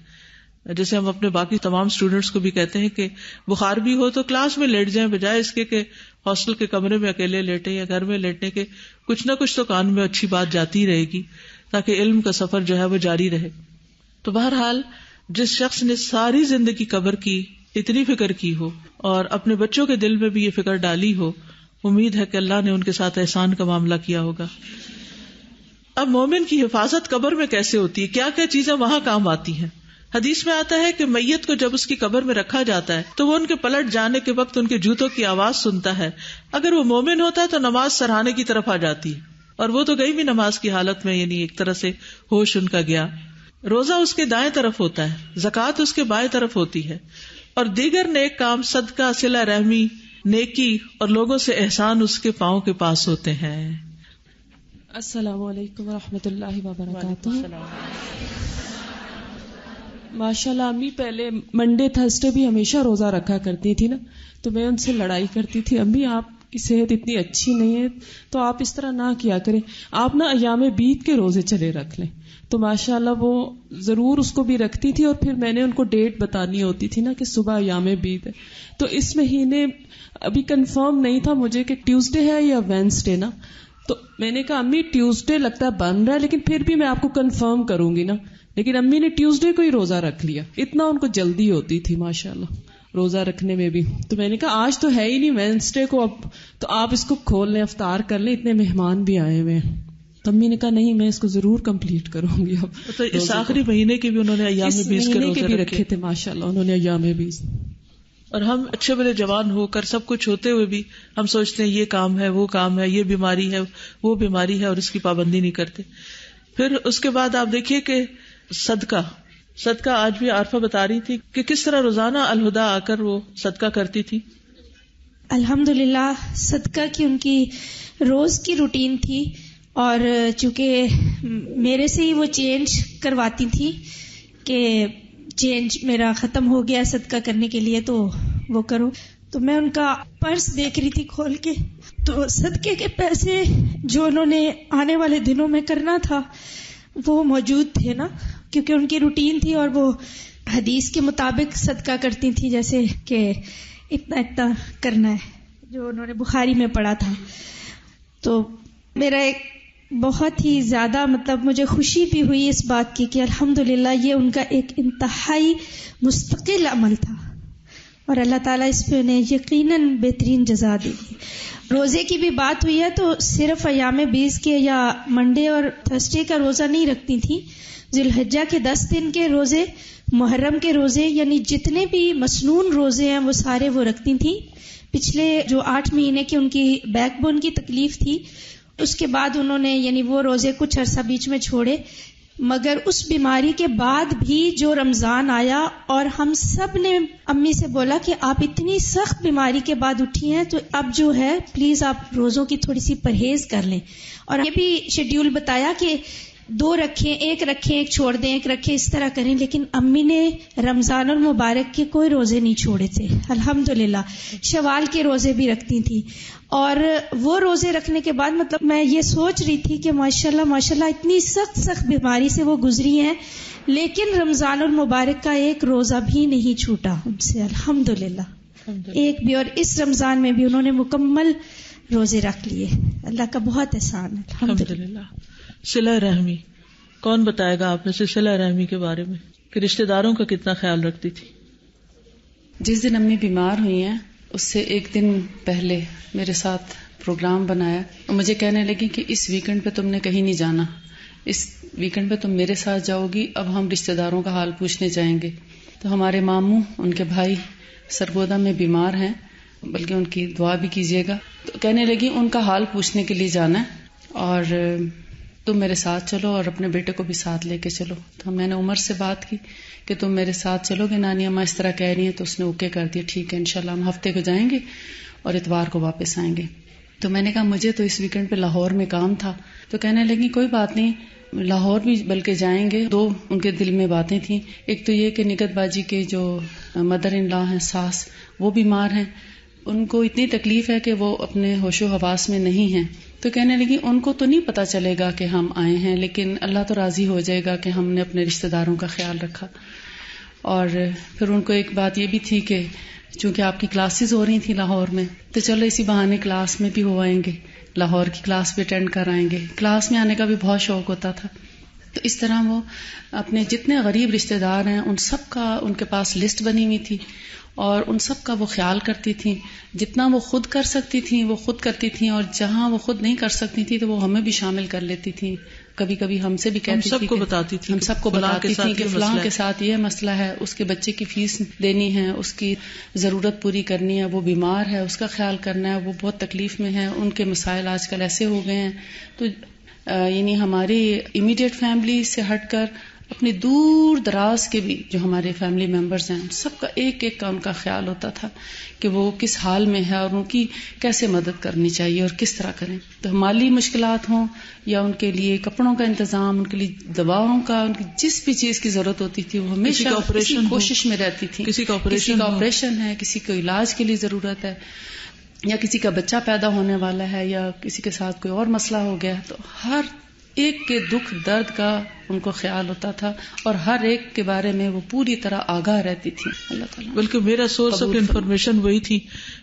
जैसे हम अपने बाकी तमाम स्टूडेंट्स को भी कहते हैं कि बुखार भी हो तो क्लास में लेट जाएँ, बजाय इसके कि हॉस्टल के कमरे में अकेले लेटे या घर में लेटने के, कुछ ना कुछ तो कान में अच्छी बात जाती रहेगी, ताकि इल्म का सफ़र जो है वो जारी रहे। तो बहरहाल, जिस शख्स ने सारी ज़िंदगी कबर की, इतनी फ़िक्र की हो, और अपने बच्चों के दिल में भी ये फ़िक्र डाली हो, उम्मीद है कि अल्लाह ने उनके साथ एहसान का मामला किया होगा। अब मोमिन की हिफाजत कबर में कैसे होती है? क्या क्या चीज़ें वहाँ काम आती हैं? हदीस में आता है कि मैयत को जब उसकी कबर में रखा जाता है तो वो उनके पलट जाने के वक्त उनके जूतों की आवाज़ सुनता है। अगर वो मोमिन होता है तो नमाज़ सराहने की तरफ़ आ जाती। है और वो तो गई भी नमाज़ की हालत में यानी एक तरह से होश उनका गया। रोजा उसके दाएँ तरफ़ होता है जक़ात उसके बाएँ तरफ़ होती है। और दीगर नेक काम सदका सिला रहमी नेकी और लोगों से एहसान उसके पाओ के पास होते हैं। अस्सलाम वालेकुम रहमतुल्लाहि माशाल्लाह, अम्मी पहले मंडे, थर्सडे भी हमेशा रोजा रखा करती थी ना तो मैं उनसे लड़ाई करती थी, अम्मी आपकी सेहत इतनी अच्छी नहीं है तो आप इस तरह ना किया करें, आप ना अयाम बीत के रोज़े चले रख लें। तो माशाल्लाह वो ज़रूर उसको भी रखती थी और फिर मैंने उनको डेट बतानी होती थी ना कि सुबह अयाम बीत है। तो इस महीने अभी कंफर्म नहीं था मुझे कि ट्यूसडे है या वेंसडे ना तो मैंने कहा, अम्मी ट्यूसडे लगता है बन रहा है, लेकिन फिर भी मैं आपको कंफर्म करूँगी ना। लेकिन अम्मी ने ट्यूसडे को ही रोजा रख लिया। इतना उनको जल्दी होती थी माशाल्लाह। रोजा रखने में भी। तो मैंने कहा आज तो है ही नहीं वेंसडे को अब तो आप इसको खोल लें अवतार कर लें इतने मेहमान भी आए हुए हैं। तो अम्मी ने कहा नहीं मैं इसको ज़रूर कंप्लीट करूँगी अब (laughs) तो इस आखिरी महीने के भी उन्होंने अयाम बीस के, के भी रखे। थे माशाल्लाह उन्होंने अयाम बीस और हम अच्छे बड़े जवान होकर सब कुछ होते हुए भी हम सोचते हैं ये काम है वो काम है ये बीमारी है वो बीमारी है और इसकी पाबंदी नहीं करते। फिर उसके बाद आप देखिए कि सदका। सदका आज भी आरफा बता रही थी कि किस तरह रोज़ाना अलहुदा आकर वो सदका करती थी। अल्हम्दुलिल्लाह, सदका की उनकी रोज की रूटीन थी और चूँकि मेरे से ही वो चेंज करवाती थी कि चेंज मेरा खत्म हो गया सदका करने के लिए तो वो करो। तो मैं उनका पर्स देख रही थी खोल के। तो सदके के पैसे जो उन्होंने आने वाले दिनों में करना था, वो मौजूद थे ना। क्योंकि उनकी रूटीन थी और वो हदीस के मुताबिक सदका करती थी, जैसे कि इतना इतना करना है, जो उन्होंने बुखारी में पढ़ा था। तो मेरा एक बहुत ही ज़्यादा मतलब मुझे खुशी भी हुई इस बात की कि अल्हम्दुलिल्लाह ये उनका एक इंतहाई मुस्तकिल अमल था। और अल्लाह ताला इस पे उन्हें यकीनन बेहतरीन जजा देगी। रोज़े की भी बात हुई है तो सिर्फ़ अयाम बीस के या मंडे और थर्सडे का रोजा नहीं रखती थी। जिलहजा के दस दिन के रोज़े, मुहर्रम के रोज़े, यानी जितने भी मसनून रोज़े हैं, वो सारे वो रखती थी। पिछले जो आठ महीने की उनकी बैकबोन की तकलीफ़ थी, उसके बाद उन्होंने, यानी वो रोज़े कुछ अरसा बीच में छोड़े। मगर उस बीमारी के बाद भी जो रमज़ान आया और हम सबने अम्मी से बोला कि आप इतनी सख्त बीमारी के बाद उठी हैं तो अब जो है प्लीज़ आप रोजों की थोड़ी सी परहेज कर लें। और ये भी शेड्यूल बताया कि दो रखें, एक रखें, एक छोड़ दें, एक रखें, इस तरह करें, लेकिन अम्मी ने रमज़ान और मुबारक के कोई रोज़े नहीं छोड़े थे। अल्हम्दुलिल्लाह, शवाल के रोज़े भी रखती थी। और वो रोज़े रखने के बाद मतलब मैं ये सोच रही थी कि माशाल्लाह माशाल्लाह इतनी सख्त सख्त बीमारी से वो गुजरी हैं लेकिन रमज़ान और मुबारक का एक रोजा भी नहीं छूटा उनसे अल्हम्दुलिल्लाह। एक भी और इस रमज़ान में भी उन्होंने मुकम्मल रोज़े रख लिए। अल्लाह का बहुत एहसान है अल्हम्दुलिल्लाह। सिला रहमी कौन बताएगा आपने सिलसिला रहमी के बारे में? कि रिश्तेदारों का कितना ख्याल रखती थी? जिस दिन अम्मी बीमार हुई हैं उससे एक दिन पहले मेरे साथ प्रोग्राम बनाया मुझे कहने लगी कि इस वीकेंड पे तुमने कहीं नहीं जाना। इस वीकेंड पे तुम मेरे साथ जाओगी, अब हम रिश्तेदारों का हाल पूछने जाएँगे। तो हमारे मामू, उनके भाई सरगोदा में बीमार हैं, बल्कि उनकी दुआ भी कीजिएगा। तो कहने लगी, उनका हाल पूछने के लिए जाना है। और तुम मेरे साथ चलो और अपने बेटे को भी साथ लेके चलो। तो मैंने उमर से बात की कि तुम मेरे साथ चलोगे, नानी अम्मा इस तरह कह रही है तो उसने ओके कर दिया, ठीक है इनशाला हम हफ़्ते को जाएँगे और इतवार को वापस आएँगे। तो मैंने कहा, मुझे तो इस वीकेंड पे लाहौर में काम था। तो कहने लगी, कोई बात नहीं, लाहौर भी बल्कि जाएँगे। दो उनके दिल में बातें थी। एक तो ये कि निगत बाजी के जो मदर इन लॉ हैं, सास, वो बीमार हैं। उनको इतनी तकलीफ़ है कि वो अपने होशो हवास में नहीं हैं। तो कहने लगी, उनको तो नहीं पता चलेगा कि हम आए हैं, लेकिन अल्लाह तो राज़ी हो जाएगा कि हमने अपने रिश्तेदारों का ख्याल रखा। और फिर उनको एक बात ये भी थी कि चूँकि आपकी क्लासेस हो रही थी लाहौर में तो चलो इसी बहाने क्लास में भी हो आएँगे। लाहौर की क्लास भी अटेंड कर आएँगे। क्लास में आने का भी बहुत शौक होता था। तो इस तरह वो अपने जितने गरीब रिश्तेदार हैं, उन सब का उनके पास लिस्ट बनी हुई थी। और उन सब का वो ख्याल करती थी। जितना वो खुद कर सकती थी वो खुद करती थी और जहाँ वो खुद नहीं कर सकती थी तो वो हमें भी शामिल कर लेती थी। कभी कभी हमसे भी कहती सबको बताती थी हम सबको बताती थी कि फलां के साथ ये मसला है उसके बच्चे की फ़ीस देनी है उसकी ज़रूरत पूरी करनी है वो बीमार है उसका ख्याल करना है वो बहुत तकलीफ़ में है उनके मसाइल आजकल ऐसे हो गए हैं। तो यानी हमारी इमीडिएट फैमिली से हटकर अपने दूर दराज के भी जो हमारे फैमिली मेंबर्स हैं सबका एक एक का उनका ख्याल होता था कि वो किस हाल में है और उनकी कैसे मदद करनी चाहिए और किस तरह करें। तो माली मुश्किल हों या उनके लिए कपड़ों का इंतज़ाम उनके लिए दवाओं का उनकी जिस भी चीज़ की ज़रूरत होती थी वो हमेशा ऑपरेशन कोशिश में रहती थी। किसी का ऑपरेशन ऑपरेशन है। किसी को इलाज के लिए ज़रूरत है या किसी का बच्चा पैदा होने वाला है या किसी के साथ कोई और मसला हो गया तो हर एक के दुख दर्द का उनको ख्याल होता था और हर एक के बारे में वो पूरी तरह आगाह रहती थी अल्लाह ताला। बल्कि मेरा सोर्स ऑफ़ इन्फॉर्मेशन वही थी।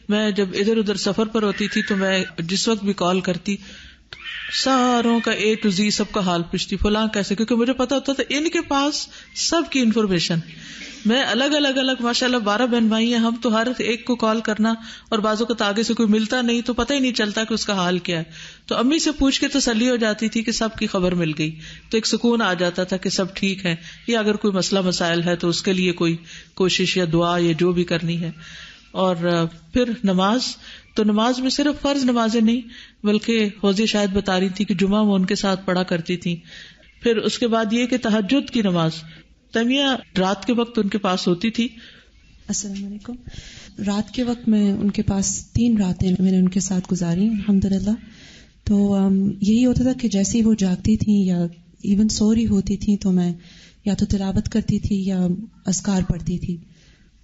मैं जब इधर उधर सफ़र पर होती थी तो मैं जिस वक्त भी कॉल करती सारों का ए टू जी सबका हाल पूछती फुला कैसे? क्योंकि मुझे पता होता था इनके पास सबकी इन्फॉर्मेशन मैं अलग अलग अलग, माशाल्लाह, बारह बहन भाई हैं, हम तो हर एक को कॉल करना और बाजू का आगे से कोई मिलता नहीं तो पता ही नहीं चलता कि उसका हाल क्या है। तो अम्मी से पूछ के तसली हो जाती थी कि सबकी खबर मिल गई। तो एक सुकून आ जाता था कि सब ठीक है। या अगर कोई मसला मसाइल है तो उसके लिए कोई कोशिश या दुआ या जो भी करनी है। और फिर नमाज़ तो नमाज़ में सिर्फ़ फ़र्ज़ नमाजें नहीं, बल्कि फौजी शायद बता रही थी कि जुमा वो उनके साथ पढ़ा करती थी। फिर उसके बाद ये कि तहजद की नमाज़ तमिया रात के वक्त उनके पास होती थी। असलकुम रात के वक्त मैं उनके पास तीन रातें मैंने उनके साथ गुजारी अलहमदिल्ला तो यही होता था कि जैसे ही वो जागती थी या इवन सो रही होती थी तो मैं या तो तिलावत करती थी या असकार पढ़ती थी।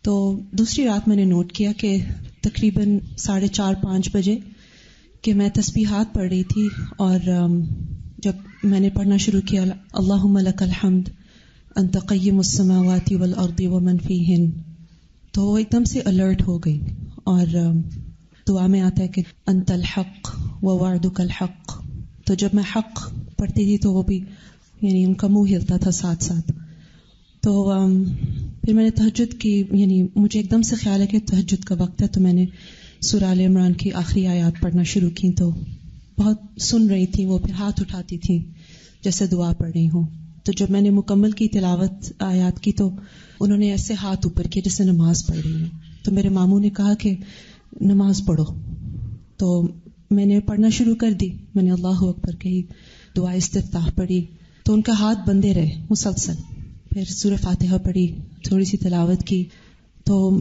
तो दूसरी रात मैंने नोट किया कि तकरीबन साढ़े चार, पाँच बजे कि मैं तस्बीहात पढ़ रही थी और जब मैंने पढ़ना शुरू किया अल्लाह हमद अंतक़यमसमावाती वल अर्दी व मनफी हिन तो वो एकदम से अलर्ट हो गई और दुआ में आता है कि अंतल हक व वारदुकल हक तो जब मैं हक पढ़ती थी तो वो भी यानी उनका मुँह हिलता था साथ साथ तो फिर मैंने तहजद की यानी मुझे एकदम से ख्याल है कि तहजद का वक्त है तो मैंने सुराल इमरान की आखिरी आयात पढ़ना शुरू की तो बहुत सुन रही थी वो फिर हाथ उठाती थी जैसे दुआ पढ़ रही हूँ तो जब मैंने मुकम्मल की तिलावत आयात की तो उन्होंने ऐसे हाथ ऊपर किए जैसे नमाज़ पढ़ रही है। तो मेरे मामू ने कहा कि नमाज़ पढ़ो। तो मैंने पढ़ना शुरू कर दी। मैंने अल्लाह अकबर कही दुआ इस्ताह पढ़ी। तो उनका हाथ बंदे रहे मुसलसल। फिर सूर्य फातिहा पढ़ी थोड़ी सी तिलावत की। तो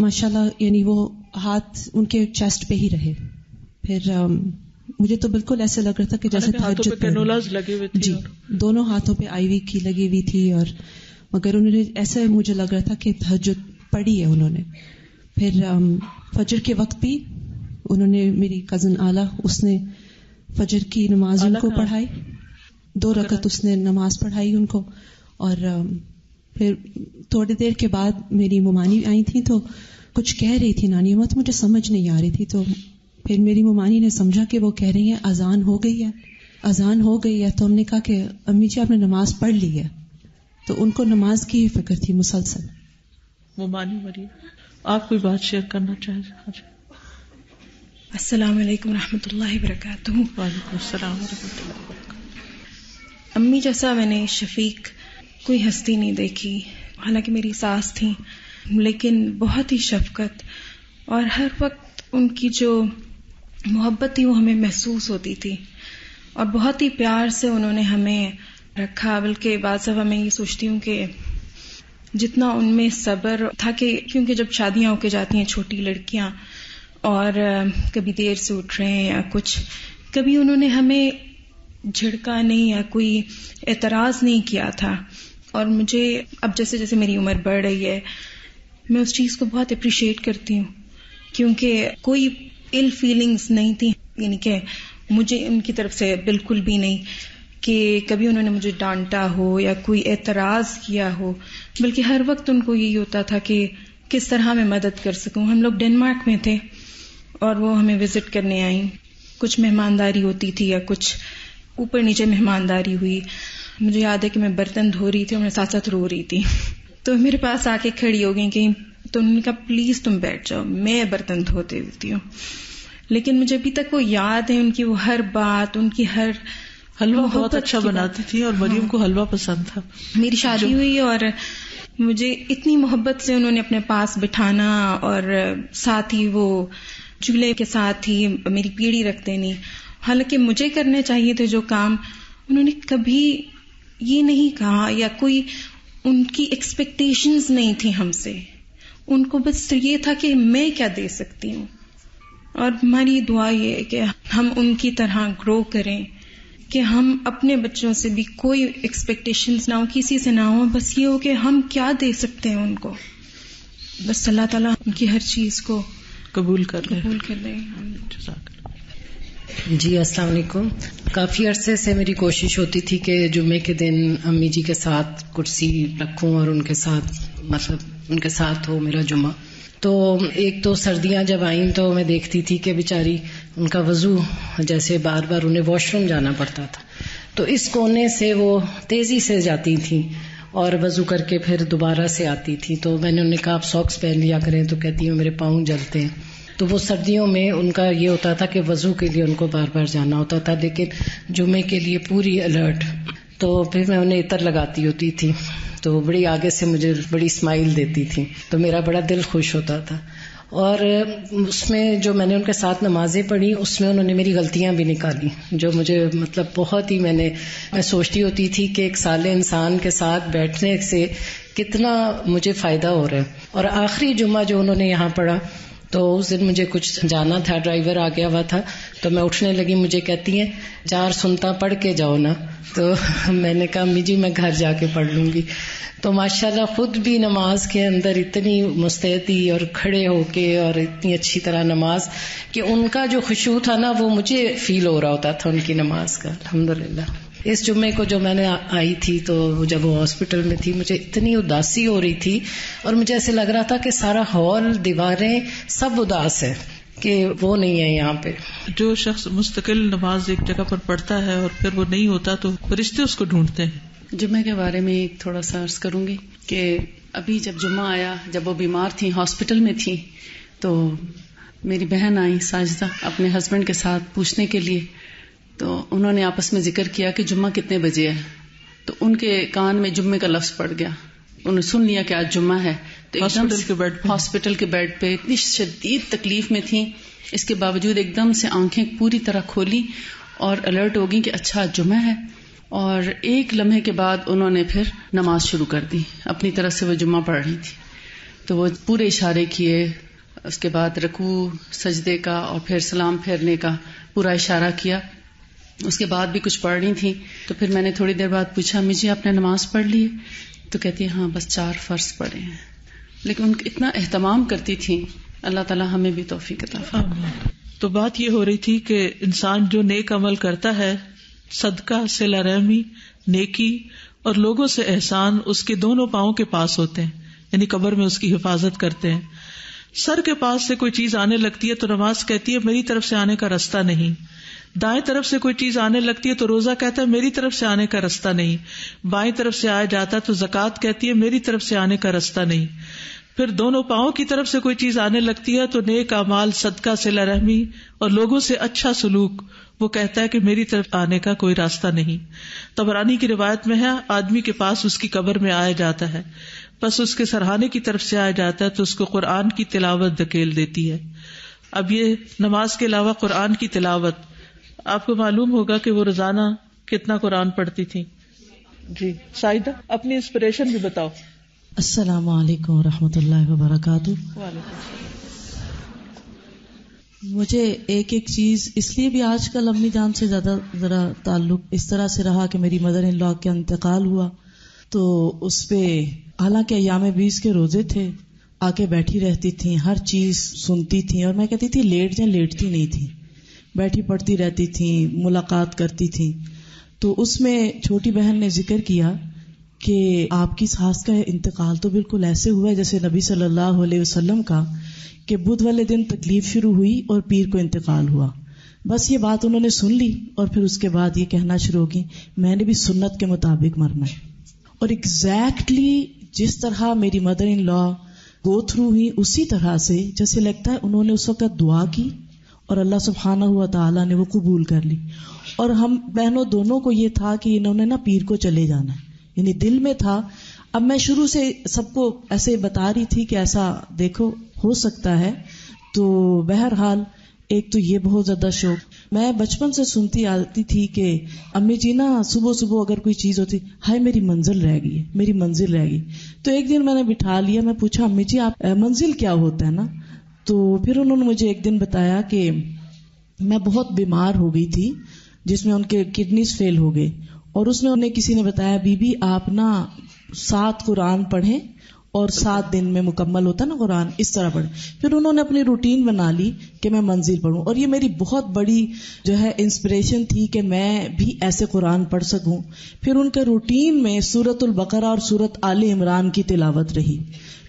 माशाल्लाह, यानी वो हाथ उनके चेस्ट पे ही रहे। फिर मुझे तो बिल्कुल ऐसे लग रहा था कि जैसे लगे हुए थे जी दोनों हाथों पे आईवी की लगी हुई थी और मगर उन्होंने ऐसे मुझे लग रहा था कि तहजद पढ़ी है उन्होंने। फिर फजर के वक्त भी उन्होंने मेरी कज़न आला उसने फजर की नमाज़ उनको पढ़ाई। दो रकत उसने नमाज़ पढ़ाई उनको और फिर थोड़ी देर के बाद मेरी मुमानी आई थी तो कुछ कह रही थी नानी मत मुझे समझ नहीं आ रही थी तो फिर मेरी मुमानी ने समझा कि वो कह रही है अजान हो गई है। अजान हो गई है तो हमने कहा कि अम्मी जी आपने नमाज़ पढ़ ली है। तो उनको नमाज़ की ही फ़िक्र थी मुसलसल। वो मानी मरी आप कोई बात शेयर करना चाहे? अस्सलाम वालेकुम रहमतुल्लाहि वबरकातुहू। वालेकुम अस्सलाम वरहमतुल्लाहि। वबरकातुहू अम्मी जैसा मैंने शफीक कोई हस्ती नहीं देखी हालाँकि मेरी सास थी लेकिन बहुत ही शफकत और हर वक्त उनकी जो मोहब्बत थी वो हमें महसूस होती थी और बहुत ही प्यार से उन्होंने हमें रखा, बल्कि बाद सब हमें ये सोचती हूँ कि जितना उनमें सब्र था कि, क्योंकि जब शादियाँ होके जाती हैं छोटी लड़कियाँ और कभी देर से उठ रहे हैं या कुछ, कभी उन्होंने हमें झिड़का नहीं या कोई एतराज़ नहीं किया था। और मुझे, अब जैसे जैसे मेरी उम्र बढ़ रही है, मैं उस चीज़ को बहुत अप्रिशिएट करती हूँ, क्योंकि कोई इल फीलिंग्स नहीं थी। यानी कि मुझे उनकी तरफ़ से बिल्कुल भी नहीं कि कभी उन्होंने मुझे डांटा हो या कोई एतराज़ किया हो। बल्कि हर वक्त उनको यही होता था कि किस तरह मैं मदद कर सकूँ। हम लोग डेनमार्क में थे और वो हमें विज़िट करने आई। कुछ मेहमानदारी होती थी या कुछ ऊपर नीचे मेहमानदारी हुई। मुझे याद है कि मैं बर्तन धो रही थी और मैं साथ साथ रो रही थी। (laughs) तो मेरे पास आके खड़ी हो गई कि तो उन्होंने कहा प्लीज़ तुम बैठ जाओ मैं बर्तन धोते देती हूँ। लेकिन मुझे अभी तक वो याद है उनकी वो हर बात उनकी हर हलवा बहुत अच्छा बनाती थी और मरियम हाँ। को हलवा पसंद था। मेरी शादी हुई और मुझे इतनी मोहब्बत से उन्होंने अपने पास बिठाना और साथ ही वो चूल्हे के साथ ही मेरी पीढ़ी रखते नहीं हालाँकि मुझे करने चाहिए थे जो काम उन्होंने कभी ये नहीं कहा या कोई उनकी एक्सपेक्टेशंस नहीं थी हमसे। उनको बस ये था कि मैं क्या दे सकती हूँ। और हमारी दुआ ये है कि हम उनकी तरह ग्रो करें कि हम अपने बच्चों से भी कोई एक्सपेक्टेशंस ना हो किसी से ना हो बस ये हो कि हम क्या दे सकते हैं उनको। बस अल्लाह ताला उनकी हर चीज़ को कबूल कर कबूल कर ले। जी अस्सलाम वालेकुम। काफ़ी अरसे से मेरी कोशिश होती थी कि जुमे के दिन अम्मी जी के साथ कुर्सी रखूँ और उनके साथ मतलब उनके साथ हो मेरा जुमा तो एक तो सर्दियाँ जब आईं तो मैं देखती थी कि बेचारी उनका वज़ू जैसे बार बार उन्हें वॉशरूम जाना पड़ता था। तो इस कोने से वो तेज़ी से जाती थी और वज़ू करके फिर दोबारा से आती थी। तो मैंने उन्हें कहा, आप सॉक्स पहन लिया करें। तो कहती हूँ, मेरे पाँव जलते हैं। तो वो सर्दियों में उनका ये होता था कि वज़ू के लिए उनको बार बार जाना होता था, लेकिन जुमे के लिए पूरी अलर्ट तो फिर मैं उन्हें इतर लगाती होती थी। तो बड़ी आगे से मुझे बड़ी स्माइल देती थी। तो मेरा बड़ा दिल खुश होता था। और उसमें जो मैंने उनके साथ नमाजें पढ़ी, उसमें उन्होंने मेरी गलतियाँ भी निकाली, जो मुझे मतलब बहुत ही मैंने, मैं सोचती होती थी कि एक साल इंसान के साथ बैठने से कितना मुझे फ़ायदा हो रहा है। और आखिरी जुम्मा जो उन्होंने यहाँ पढ़ा तो उस दिन मुझे कुछ जाना था ड्राइवर आ गया हुआ था तो मैं उठने लगी, मुझे कहती है चार सुनता पढ़ के जाओ ना। तो (laughs) मैंने कहा, अम्मी जी, मैं घर जाके पढ़ लूँगी। तो माशाल्लाह, खुद भी नमाज़ के अंदर इतनी मुस्तैदी और खड़े होके और इतनी अच्छी तरह नमाज़ कि उनका जो खुशबू था ना, वो मुझे फील हो रहा होता था उनकी नमाज़ का अलहमदुल्ला इस जुम्मे को जो मैंने आई थी तो जब वो हॉस्पिटल में थी मुझे इतनी उदासी हो रही थी और मुझे ऐसे लग रहा था कि सारा हॉल दीवारें सब उदास है कि वो नहीं है यहाँ पे। जो शख्स मुस्तकिल नमाज़ एक जगह पर पढ़ता है और फिर वो नहीं होता तो रिश्ते उसको ढूंढते हैं। जुम्मे के बारे में एक थोड़ा सा अर्ज़ करूँगी कि अभी जब जुम्मा आया जब वो बीमार थी हॉस्पिटल में थी तो मेरी बहन आई साजिदा अपने हस्बैंड के साथ पूछने के लिए। तो उन्होंने आपस में ज़िक्र किया कि जुम्मा कितने बजे है। तो उनके कान में जुम्मे का लफ्ज पड़ गया। उन्होंने सुन लिया कि आज जुम्मा है। तो हॉस्पिटल के बेड हॉस्पिटल के बेड पे इतनी शदीद तकलीफ़ में थी। इसके बावजूद एकदम से आँखें पूरी तरह खोली और अलर्ट हो गई कि अच्छा जुम्मा है। और एक लम्हे के बाद उन्होंने फिर नमाज़ शुरू कर दी। अपनी तरफ़ से वो जुम्मा पढ़ रही थी। तो वो पूरे इशारे किए। उसके बाद रकू सजदे का और फिर सलाम फेरने का पूरा इशारा किया। उसके बाद भी कुछ पढ़ रही थी तो फिर मैंने थोड़ी देर बाद पूछा, मुझे आपने नमाज़ पढ़ ली? तो कहती है हाँ बस चार फ़र्ज़ पढ़े हैं। लेकिन उन इतना एहतमाम करती थी, अल्लाह ताला हमें भी तोहफी कता तो बात ये हो रही थी कि इंसान जो नेक अमल करता है, सदका सिला रहमी नेकी और लोगों से एहसान उसके दोनों पाओं के पास होते हैं, यानी कब्र में उसकी हिफाजत करते हैं। सर के पास से कोई चीज़ आने लगती है तो नमाज़ कहती है, मेरी तरफ़ से आने का रास्ता नहीं। दाएँ तरफ़ से कोई चीज़ आने लगती है तो रोजा कहता है, मेरी तरफ़ से आने का रास्ता नहीं। बाएँ तरफ़ से आया जाता है तो जक़ात कहती है, मेरी तरफ़ से आने का रास्ता नहीं। फिर दोनों पाओ की तरफ़ से कोई चीज़ आने लगती है तो नेक अमाल, सदका, सिला रहमी और लोगों से अच्छा सलूक, वो कहता है कि मेरी तरफ़ आने का कोई रास्ता नहीं। तबरानी की रिवायत में है, आदमी के पास उसकी कब्र में आया जाता है। बस उसके सरहाने की तरफ़ से आया जाता है तो उसको कुरान की तिलावत धकेल देती है। अब ये नमाज़ के अलावा कुरान की तिलावत आपको मालूम होगा कि वो रोज़ाना कितना कुरान पढ़ती थी। जी साइदा अपनी इंस्पिरेशन भी बताओ। अस्सलाम वालेकुम रहमतुल्लाहि व बरकातहू मुझे एक एक चीज़ इसलिए भी आजकल अम्मी जान से ज़्यादा जरा ताल्लुक इस तरह से रहा कि मेरी मदर इन लॉ का इंतकाल हुआ। तो उस पे हालाँकि अयाम बीस के रोज़े थे आके बैठी रहती थी हर चीज़ सुनती थी और मैं कहती थी लेट जाए लेटती नहीं थी। बैठी पढ़ती रहती थी, मुलाकात करती थी। तो उसमें छोटी बहन ने ज़िक्र किया कि आपकी सास का इंतकाल तो बिल्कुल ऐसे हुआ जैसे नबी सल्लल्लाहु अलैहि वसल्लम का, कि बुध वाले दिन तकलीफ़ शुरू हुई और पीर को इंतकाल हुआ। बस ये बात उन्होंने सुन ली और फिर उसके बाद ये कहना शुरू होगी मैंने भी सुन्नत के मुताबिक मरना है। और एग्जैक्टली जिस तरह मेरी mother in law go through हुई, उसी तरह से जैसे लगता है उन्होंने उस वक्त दुआ की और अल्लाह सुबहाना हुआ ताला ने वो कबूल कर ली। और हम बहनों, दोनों को ये था कि इन्होंने ना पीर को चले जाना है। यानी दिल में था। अब मैं शुरू से सबको ऐसे बता रही थी कि ऐसा देखो, हो सकता है। तो बहरहाल, एक तो ये बहुत ज़्यादा शौक। मैं बचपन से सुनती आती थी कि अम्मी जी ना सुबह सुबह अगर कोई चीज़ होती, हाय मेरी मंजिल रह गई मेरी मंजिल रह गई। तो एक दिन मैंने बिठा लिया, मैं पूछा, अम्मी जी, आप मंजिल क्या होता है ना? तो फिर उन्होंने मुझे एक दिन बताया कि मैं बहुत बीमार हो गई थी, जिसमें उनके किडनीज फेल हो गए। और उसमें उन्हें किसी ने बताया, बीबी, आप ना सात कुरान पढ़ें और सात दिन में मुकम्मल होता ना कुरान, इस तरह पढ़े। फिर उन्होंने अपनी रूटीन बना ली कि मैं मंजिल पढ़ूं। और ये मेरी बहुत बड़ी जो है इंस्पिरेशन थी कि मैं भी ऐसे कुरान पढ़ सकूँ। फिर उनके रूटीन में सूरतुल बकरा और सूरत आले इमरान की तिलावत रही।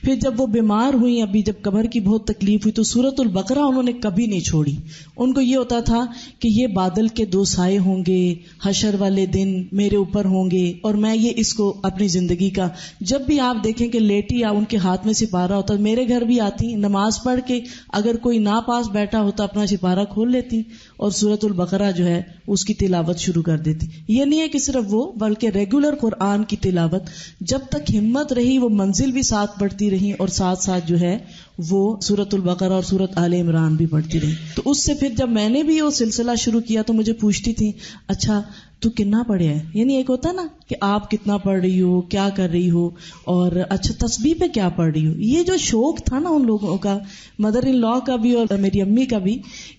फिर जब वो बीमार हुई, अभी जब कमर की बहुत तकलीफ़ हुई तो सूरतुल बकरा उन्होंने कभी नहीं छोड़ी। उनको ये होता था कि ये बादल के दो साए होंगे, हशर वाले दिन मेरे ऊपर होंगे, और मैं ये इसको अपनी ज़िंदगी का, जब भी आप देखें कि लेटी या उनके हाथ में सिपारा होता, मेरे घर भी आती, नमाज़ पढ़ के अगर कोई ना पास बैठा होता, अपना सिपारा खोल लेती, और सूरतुल बकरा जो है, उसकी तिलावत शुरू कर देती। ये नहीं है कि सिर्फ़ वो, बल्कि रेगुलर कुरान की तिलावत, जब तक हिम्मत रही, वो मंजिल भी साथ बढ़ती रही और साथ साथ जो है वो सूरतुल बकरा और सूरत आल इमरान भी पढ़ती रही। तो उससे फिर जब मैंने भी वो सिलसिला शुरू किया तो मुझे पूछती थी अच्छा तू कितना पढ़े है? यानी एक होता ना कि आप कितना पढ़ रही हो, क्या कर रही हो और अच्छा तस्बी पे क्या पढ़ रही हो? ये जो शौक था ना उन लोगों का, मदर इन लॉ का भी और मेरी अम्मी का भी,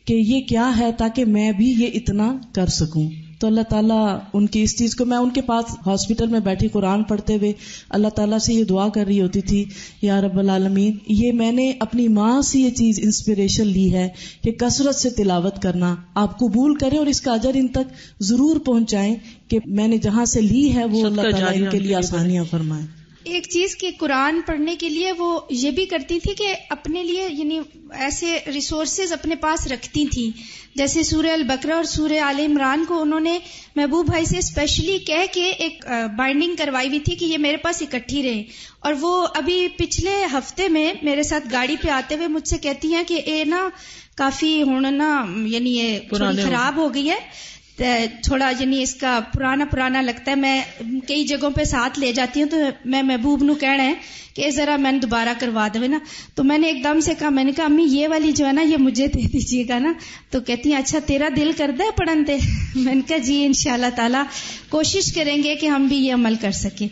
कि ये क्या है ताकि मैं भी ये इतना कर सकूँ। तो अल्लाह ताला उनकी इस चीज़ को मैं उनके पास हॉस्पिटल में बैठी कुरान पढ़ते हुए अल्लाह ताला से ये दुआ कर रही होती थी या रब्बल आलमीन ये मैंने अपनी माँ से ये चीज़ इंस्पिरेशन ली है कि कसरत से तिलावत करना आप कबूल करें और इसका अजर इन तक ज़रूर पहुंचाएँ कि मैंने जहाँ से ली है वो अल्लाह ताला इनके लिए आसानियाँ फरमाए। एक चीज़ की कुरान पढ़ने के लिए वो ये भी करती थी कि अपने लिए यानी ऐसे रिसोर्सेज अपने पास रखती थी। जैसे सूर्य अल बकरा और सूर्य आल इमरान को उन्होंने महबूब भाई से स्पेशली कह के एक बाइंडिंग करवाई हुई थी कि ये मेरे पास इकट्ठी रहे। और वो अभी पिछले हफ़्ते में मेरे साथ गाड़ी पे आते हुए मुझसे कहती हैं कि ये ना काफ़ी हूँ ना यानी ये खराब हो गई है। थोड़ा यानी इसका पुराना पुराना लगता है। मैं कई जगहों पे साथ ले जाती हूँ तो मैं महबूब नु कहना है कि जरा मैंने दोबारा करवा दे ना। तो मैंने एकदम से कहा, मैंने कहा, अम्मी, ये वाली जो है ना, ये मुझे दे दीजिएगा ना। तो कहती है अच्छा तेरा दिल करता है पढ़न ते (laughs) मैंने कहा, जी इन ताला, कोशिश करेंगे कि हम भी ये अमल कर सके।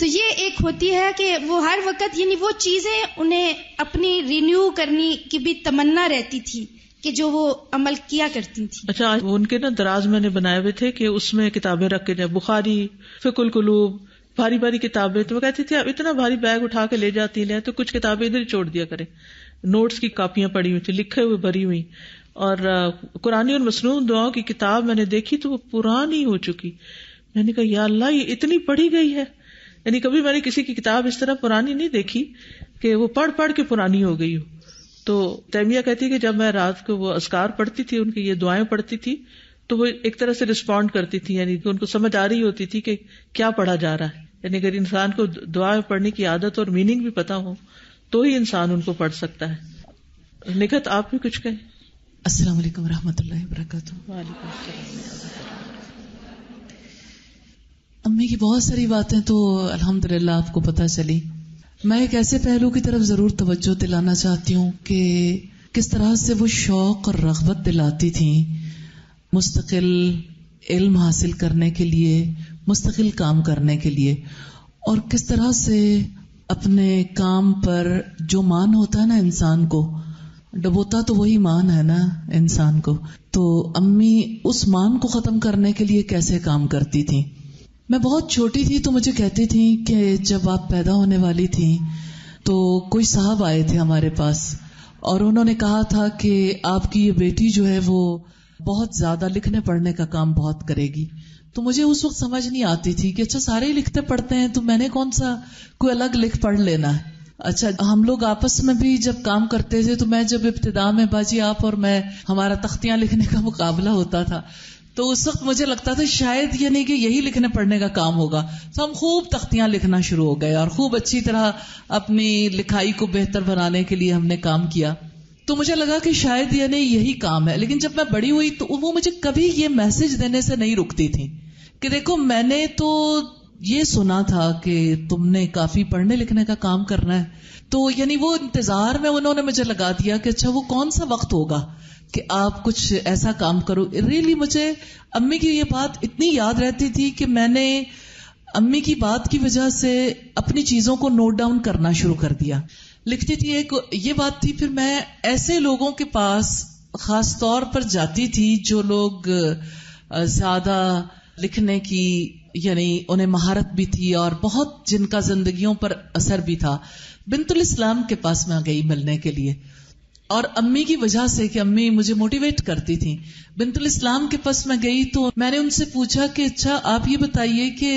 तो ये एक होती है कि वो हर वक्त यानी वो चीज़ें उन्हें अपनी रिन्यू करने की भी तमन्ना रहती थी। कि जो वो अमल किया करती थी। अच्छा उनके ना दराज मैंने बनाए हुए थे कि उसमें किताबें रख के बुखारी, फिकुल कुलूब, भारी भारी किताबें तो वो कहती थी, आप इतना भारी बैग उठा के ले जाती हैं तो कुछ किताबें इधर ही छोड़ दिया करें। नोट्स की कापियाँ पड़ी हुई थी, लिखे हुए भरी हुई। और कुरानी और मसनून दुआओं की किताब मैंने देखी तो वो पुरानी हो चुकी। मैंने कहा, या अल्लाह, ये इतनी पढ़ी गई है। यानी कभी मैंने किसी की किताब इस तरह पुरानी नहीं देखी कि वो पढ़ पढ़ के पुरानी हो गई हो। तो तैमिया कहती कि जब मैं रात को वो अस्कार पढ़ती थी उनकी ये दुआएँ पढ़ती थी तो वो एक तरह से रिस्पॉन्ड करती थी यानी कि उनको समझ आ रही होती थी कि क्या पढ़ा जा रहा है। यानी अगर इंसान को दुआ पढ़ने की आदत और मीनिंग भी पता हो तो ही इंसान उनको पढ़ सकता है। निकत आप भी कुछ कहें? अस्सलाम वालेकुम रहमतुल्लाहि अम्मी की बहुत सारी बातें तो अल्हम्दुलिल्लाह आपको पता चली। मैं एक ऐसे पहलू की तरफ़ ज़रूर तवज्जो दिलाना चाहती हूँ कि किस तरह से वो शौक और रगबत दिलाती थी मुस्तकिल इल्म हासिल करने के लिए, मुस्तकिल काम करने के लिए, और किस तरह से अपने काम पर जो मान होता है ना इंसान को, डबोता तो वही मान है ना इंसान को तो अम्मी उस मान को खत्म करने के लिए कैसे काम करती थी? मैं बहुत छोटी थी तो मुझे कहती थी कि जब आप पैदा होने वाली थी तो कोई साहब आए थे हमारे पास और उन्होंने कहा था कि आपकी ये बेटी जो है वो बहुत ज़्यादा लिखने पढ़ने का काम बहुत करेगी। तो मुझे उस वक्त समझ नहीं आती थी कि अच्छा सारे ही लिखते पढ़ते हैं तो मैंने कौन सा कोई अलग लिख पढ़ लेना है? अच्छा हम लोग आपस में भी जब काम करते थे तो मैं जब इब्तदा में बाजी, आप और मैं, हमारा तख्तियाँ लिखने का मुकाबला होता था तो उस वक्त मुझे लगता था शायद ये नहीं कि यही लिखने पढ़ने का काम होगा। तो हम खूब तख्तियाँ लिखना शुरू हो गए और खूब अच्छी तरह अपनी लिखाई को बेहतर बनाने के लिए हमने काम किया। तो मुझे लगा कि शायद यानी यही काम है। लेकिन जब मैं बड़ी हुई तो वो मुझे कभी ये मैसेज देने से नहीं रुकती थी कि देखो, मैंने तो ये सुना था कि तुमने काफ़ी पढ़ने लिखने का काम करना है। तो यानी वो इंतज़ार में उन्होंने मुझे लगा दिया कि अच्छा वो कौन सा वक्त होगा? कि आप कुछ ऐसा काम करो। रियली मुझे अम्मी की ये बात इतनी याद रहती थी कि मैंने अम्मी की बात की वजह से अपनी चीज़ों को नोट डाउन करना शुरू कर दिया। लिखती थी एक ये बात थी, फिर मैं ऐसे लोगों के पास खास तौर पर जाती थी जो लोग ज़्यादा लिखने की, यानी उन्हें महारत भी थी और बहुत जिनका जिंदगियों पर असर भी था। बिनतुल इस्लाम के पास मैं गई मिलने के लिए। और अम्मी की वजह से कि अम्मी मुझे मोटिवेट करती थी। बिनतुल इस्लाम के पास मैं गई तो मैंने उनसे पूछा कि अच्छा आप ये बताइए कि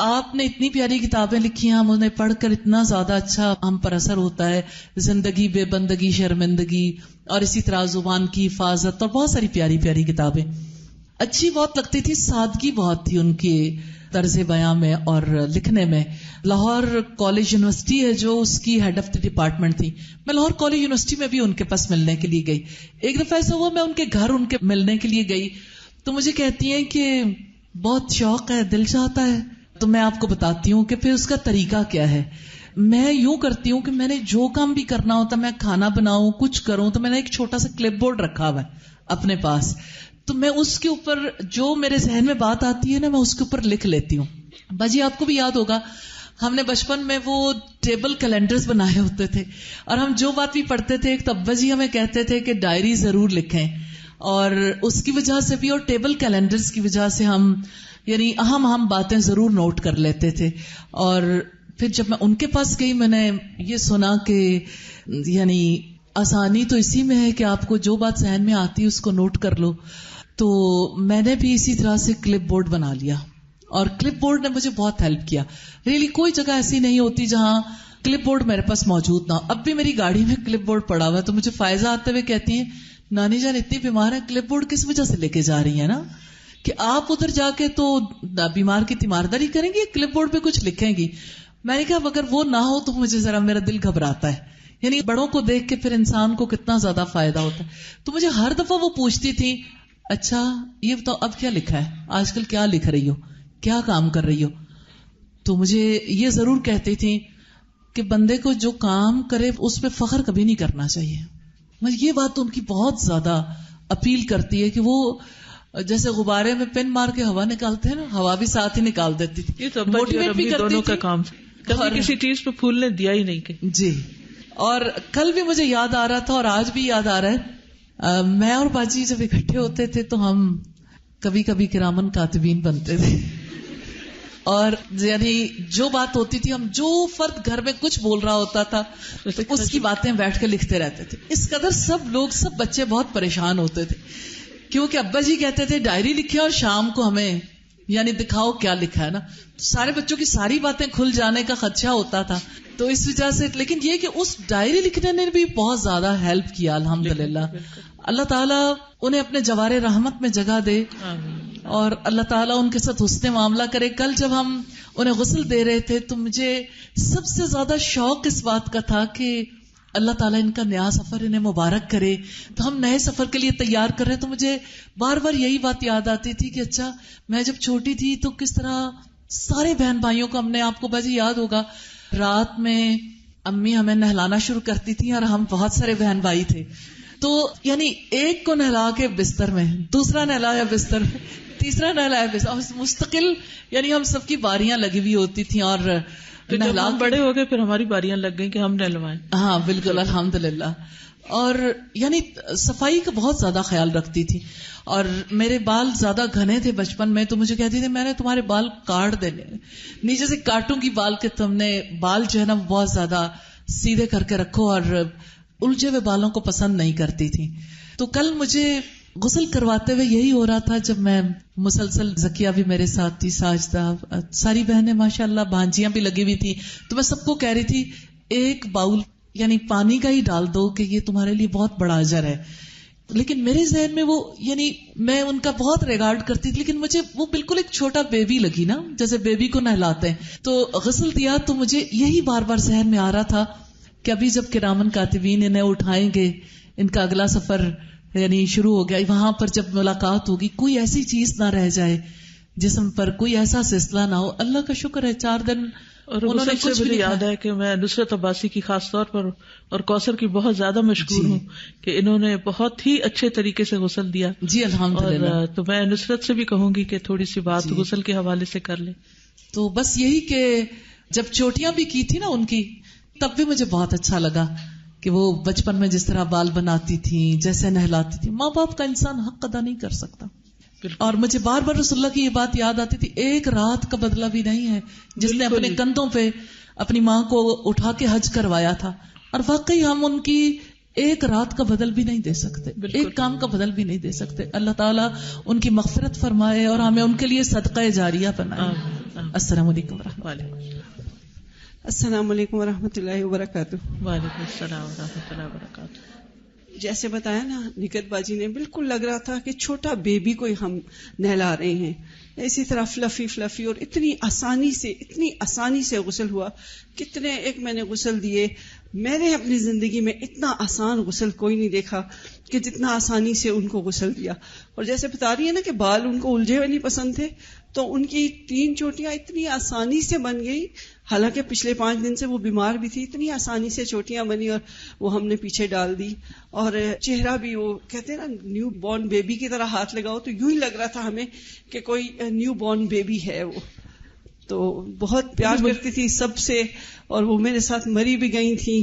आपने इतनी प्यारी किताबें लिखी हैं, हम उन्हें पढ़कर इतना ज़्यादा अच्छा हम पर असर होता है, ज़िंदगी बेबंदगी, शर्मिंदगी और इसी तरह ज़ुबान की हिफाजत और बहुत सारी प्यारी प्यारी किताबें। अच्छी बहुत लगती थी, सादगी बहुत थी उनकी। तर्ज बयां में और लिखने में, लाहौर कॉलेज यूनिवर्सिटी है जो उसकी हेड ऑफ़ द डिपार्टमेंट थी। मैं लाहौर कॉलेज यूनिवर्सिटी में भी उनके पास मिलने के लिए गई। एक दफ़ा ऐसा हुआ, मैं उनके घर उनके मिलने के लिए गई। तो मुझे कहती हैं कि, बहुत शौक है, दिल चाहता है। तो मैं आपको बताती हूँ कि फिर उसका तरीका क्या है। मैं यूँ करती हूँ कि मैंने जो काम भी करना होता, मैं खाना बनाऊँ, कुछ करूँ तो मैंने एक छोटा सा क्लिप बोर्ड रखा हुआ अपने पास। तो मैं उसके ऊपर, जो मेरे जहन में बात आती है ना, मैं उसके ऊपर लिख लेती हूँ। बाजी, आपको भी याद होगा, हमने बचपन में वो टेबल कैलेंडर्स बनाए होते थे। और हम जो बात भी पढ़ते थे एक तब्बा जी हमें कहते थे कि डायरी ज़रूर लिखें। और उसकी वजह से भी और टेबल कैलेंडर्स की वजह से हम, यानी अहम अहम बातें ज़रूर नोट कर लेते थे। और फिर जब मैं उनके पास गई, मैंने ये सुना कि, यानी आसानी तो इसी में है कि आपको जो बात जहन में आती है, उसको नोट कर लो। तो मैंने भी इसी तरह से क्लिप बोर्ड बना लिया। और क्लिप बोर्ड ने मुझे बहुत हेल्प किया। रियली कोई जगह ऐसी नहीं होती जहाँ क्लिप बोर्ड मेरे पास मौजूद ना अब भी मेरी गाड़ी में क्लिप बोर्ड पड़ा हुआ है तो मुझे फायजा आते हुए कहती है, नानी जान, इतनी बीमार है क्लिप बोर्ड किस वजह से लेके जा रही है ना? कि आप उधर जाके तो बीमार की तीमारदारी करेंगी क्लिप बोर्ड पे कुछ लिखेंगी। मैंने कहा, अगर वो ना हो तो मुझे जरा मेरा दिल घबराता है। यानी बड़ों को देख के फिर इंसान को कितना ज़्यादा फ़ायदा होता है। तो मुझे हर दफ़ा वो पूछती थी अच्छा ये बताओ अब क्या लिखा है? आजकल क्या लिख रही हो? क्या काम कर रही हो? तो मुझे ये ज़रूर कहती थी कि बंदे को जो काम करे उस पर फख्र कभी नहीं करना चाहिए। मुझे ये बात तो उनकी बहुत ज़्यादा अपील करती है कि वो जैसे गुब्बारे में पेन मार के हवा निकालते हैं ना हवा भी साथ ही निकाल देती थी। ये तो मोटिवेट भी करती दोनों का काम कभी किसी चीज़ पे फूलने दिया ही नहीं कि। जी। और कल भी मुझे याद आ रहा था और आज भी याद आ रहा है मैं और बाजी जब इकट्ठे होते थे तो हम कभी कभी किरामन कातबीन बनते थे। और यानी जो बात होती थी, हम जो फर्द घर में कुछ बोल रहा होता था, उसकी बातें बैठ के लिखते रहते थे। इस कदर सब लोग, सब बच्चे बहुत परेशान होते थे। क्योंकि अब्बा जी कहते थे, डायरी लिखे और शाम को हमें, यानी दिखाओ क्या लिखा है ना? तो सारे बच्चों की सारी बातें खुल जाने का खदशा होता था। तो इस वजह से लेकिन ये कि उस डायरी लिखने ने भी बहुत ज़्यादा हेल्प किया अल्हम्दुलिल्लाह। अल्लाह ताला उन्हें अपने जवारे रहमत में जगह दे और अल्लाह ताला उनके साथ हुस्न मामला करे। कल जब हम उन्हें गुसल दे रहे थे तो मुझे सबसे ज़्यादा शौक इस बात का था कि अल्लाह ताला इनका नया सफ़र इन्हें मुबारक करे। तो हम नए सफ़र के लिए तैयार कर रहे हैं तो मुझे बार बार यही बात याद आती थी कि अच्छा मैं जब छोटी थी तो किस तरह सारे बहन भाइयों को हमने आपको बाजी याद होगा। रात में अम्मी हमें नहलाना शुरू करती थी और हम बहुत सारे बहन भाई थे। तो यानी एक को नहला के बिस्तर में दूसरा नहलाया बिस्तर में तीसरा नहलाया बिस्तर और मुस्तकिल यानी हम सबकी बारियाँ लगी हुई होती थी और नहला जब हम बड़े हो गए फिर हमारी बारियाँ लग गई कि हम नहलवाएँ। हाँ बिल्कुल अल्हम्दुलिल्लाह। और यानी सफ़ाई का बहुत ज़्यादा ख्याल रखती थी। और मेरे बाल ज़्यादा घने थे बचपन में तो मुझे कहती थी, मैंने तुम्हारे बाल काट देने नीचे से काटूँगी बाल के तुमने बाल जो है ना बहुत ज़्यादा सीधे करके रखो और उलझे हुए बालों को पसंद नहीं करती थी। तो कल मुझे गुसल करवाते हुए यही हो रहा था जब मैं मुसलसल जकिया भी मेरे साथ थी, साजदा, सारी बहनें, माशाल्लाह, भांजियाँ भी लगी हुई थी। तो मैं सबको कह रही थी, एक बाउल यानी पानी का ही डाल दो कि ये तुम्हारे लिए बहुत बड़ा अजर है। लेकिन मेरे जहन में वो, यानी मैं उनका बहुत रिगार्ड करती थी, लेकिन मुझे वो बिल्कुल एक छोटा बेबी लगी ना, जैसे बेबी को नहलाते हैं। तो गसल दिया तो मुझे यही बार बार जहन में आ रहा था कि अभी जब किरामन कातिबीन इन्हें उठाएँगे, इनका अगला सफ़र, यानी शुरू हो गया, वहाँ पर जब मुलाकात होगी, कोई ऐसी चीज़ ना रह जाए जिसम पर कोई ऐसा सिलसिला ना हो। अल्लाह का शुक्र है, चार दिन और उन्होंने कुछ मुझे याद है कि मैं नुसरत अब्बासी की खास तौर पर और कौसर की बहुत ज़्यादा मशहूर हूँ कि इन्होंने बहुत ही अच्छे तरीके से गुसल दिया। जी अल्हम्दुलिल्लाह। तो मैं नुसरत से भी कहूँगी कि थोड़ी सी बात गुसल के हवाले से कर ले। तो बस यही कि जब चोटियाँ भी की थी ना उनकी तब भी मुझे बहुत अच्छा लगा कि वो बचपन में जिस तरह बाल बनाती थी जैसे नहलाती थी। माँ बाप का इंसान हक अदा नहीं कर सकता। और मुझे बार बार रसुल्ला की ये बात याद आती थी एक रात का बदला भी नहीं है जिसने अपने कंधों पे अपनी माँ को उठा के हज करवाया था और वाकई हम उनकी एक रात का बदल भी नहीं दे सकते एक काम का बदल भी नहीं दे सकते। अल्लाह ताला उनकी मगफरत फरमाए और हमें उनके लिए सदका जारिया बनाए। अस्सलाम वालेकुम अस्सलाम वालेकुम वरहमतुल्लाहि वबरकातुहू वालेकुम अस्सलाम वरहमतुल्लाहि वबरकातुहू जैसे बताया ना निकत बाजी ने, बिल्कुल लग रहा था कि छोटा बेबी को हम नहला रहे हैं। इसी तरह फ्लफी फ्लफी और इतनी आसानी से, इतनी आसानी से गुसल हुआ। कितने एक मैंने गुसल दिए। मैंने अपनी ज़िंदगी में इतना आसान गुसल कोई नहीं देखा कि जितना आसानी से उनको गुसल दिया। और जैसे बता रही है ना कि बाल उनको उलझे हुए नहीं पसंद थे तो उनकी तीन चोटियाँ इतनी आसानी से बन गई। हालाँकि पिछले पाँच दिन से वो बीमार भी थी इतनी आसानी से चोटियाँ बनी और वो हमने पीछे डाल दी। और चेहरा भी वो कहते हैं ना न्यू बॉर्न बेबी की तरह हाथ लगाओ तो यूँ ही लग रहा था हमें कि कोई न्यू बॉर्न बेबी है वो। तो बहुत प्यार करती थी सबसे और वो मेरे साथ मरी भी गई थी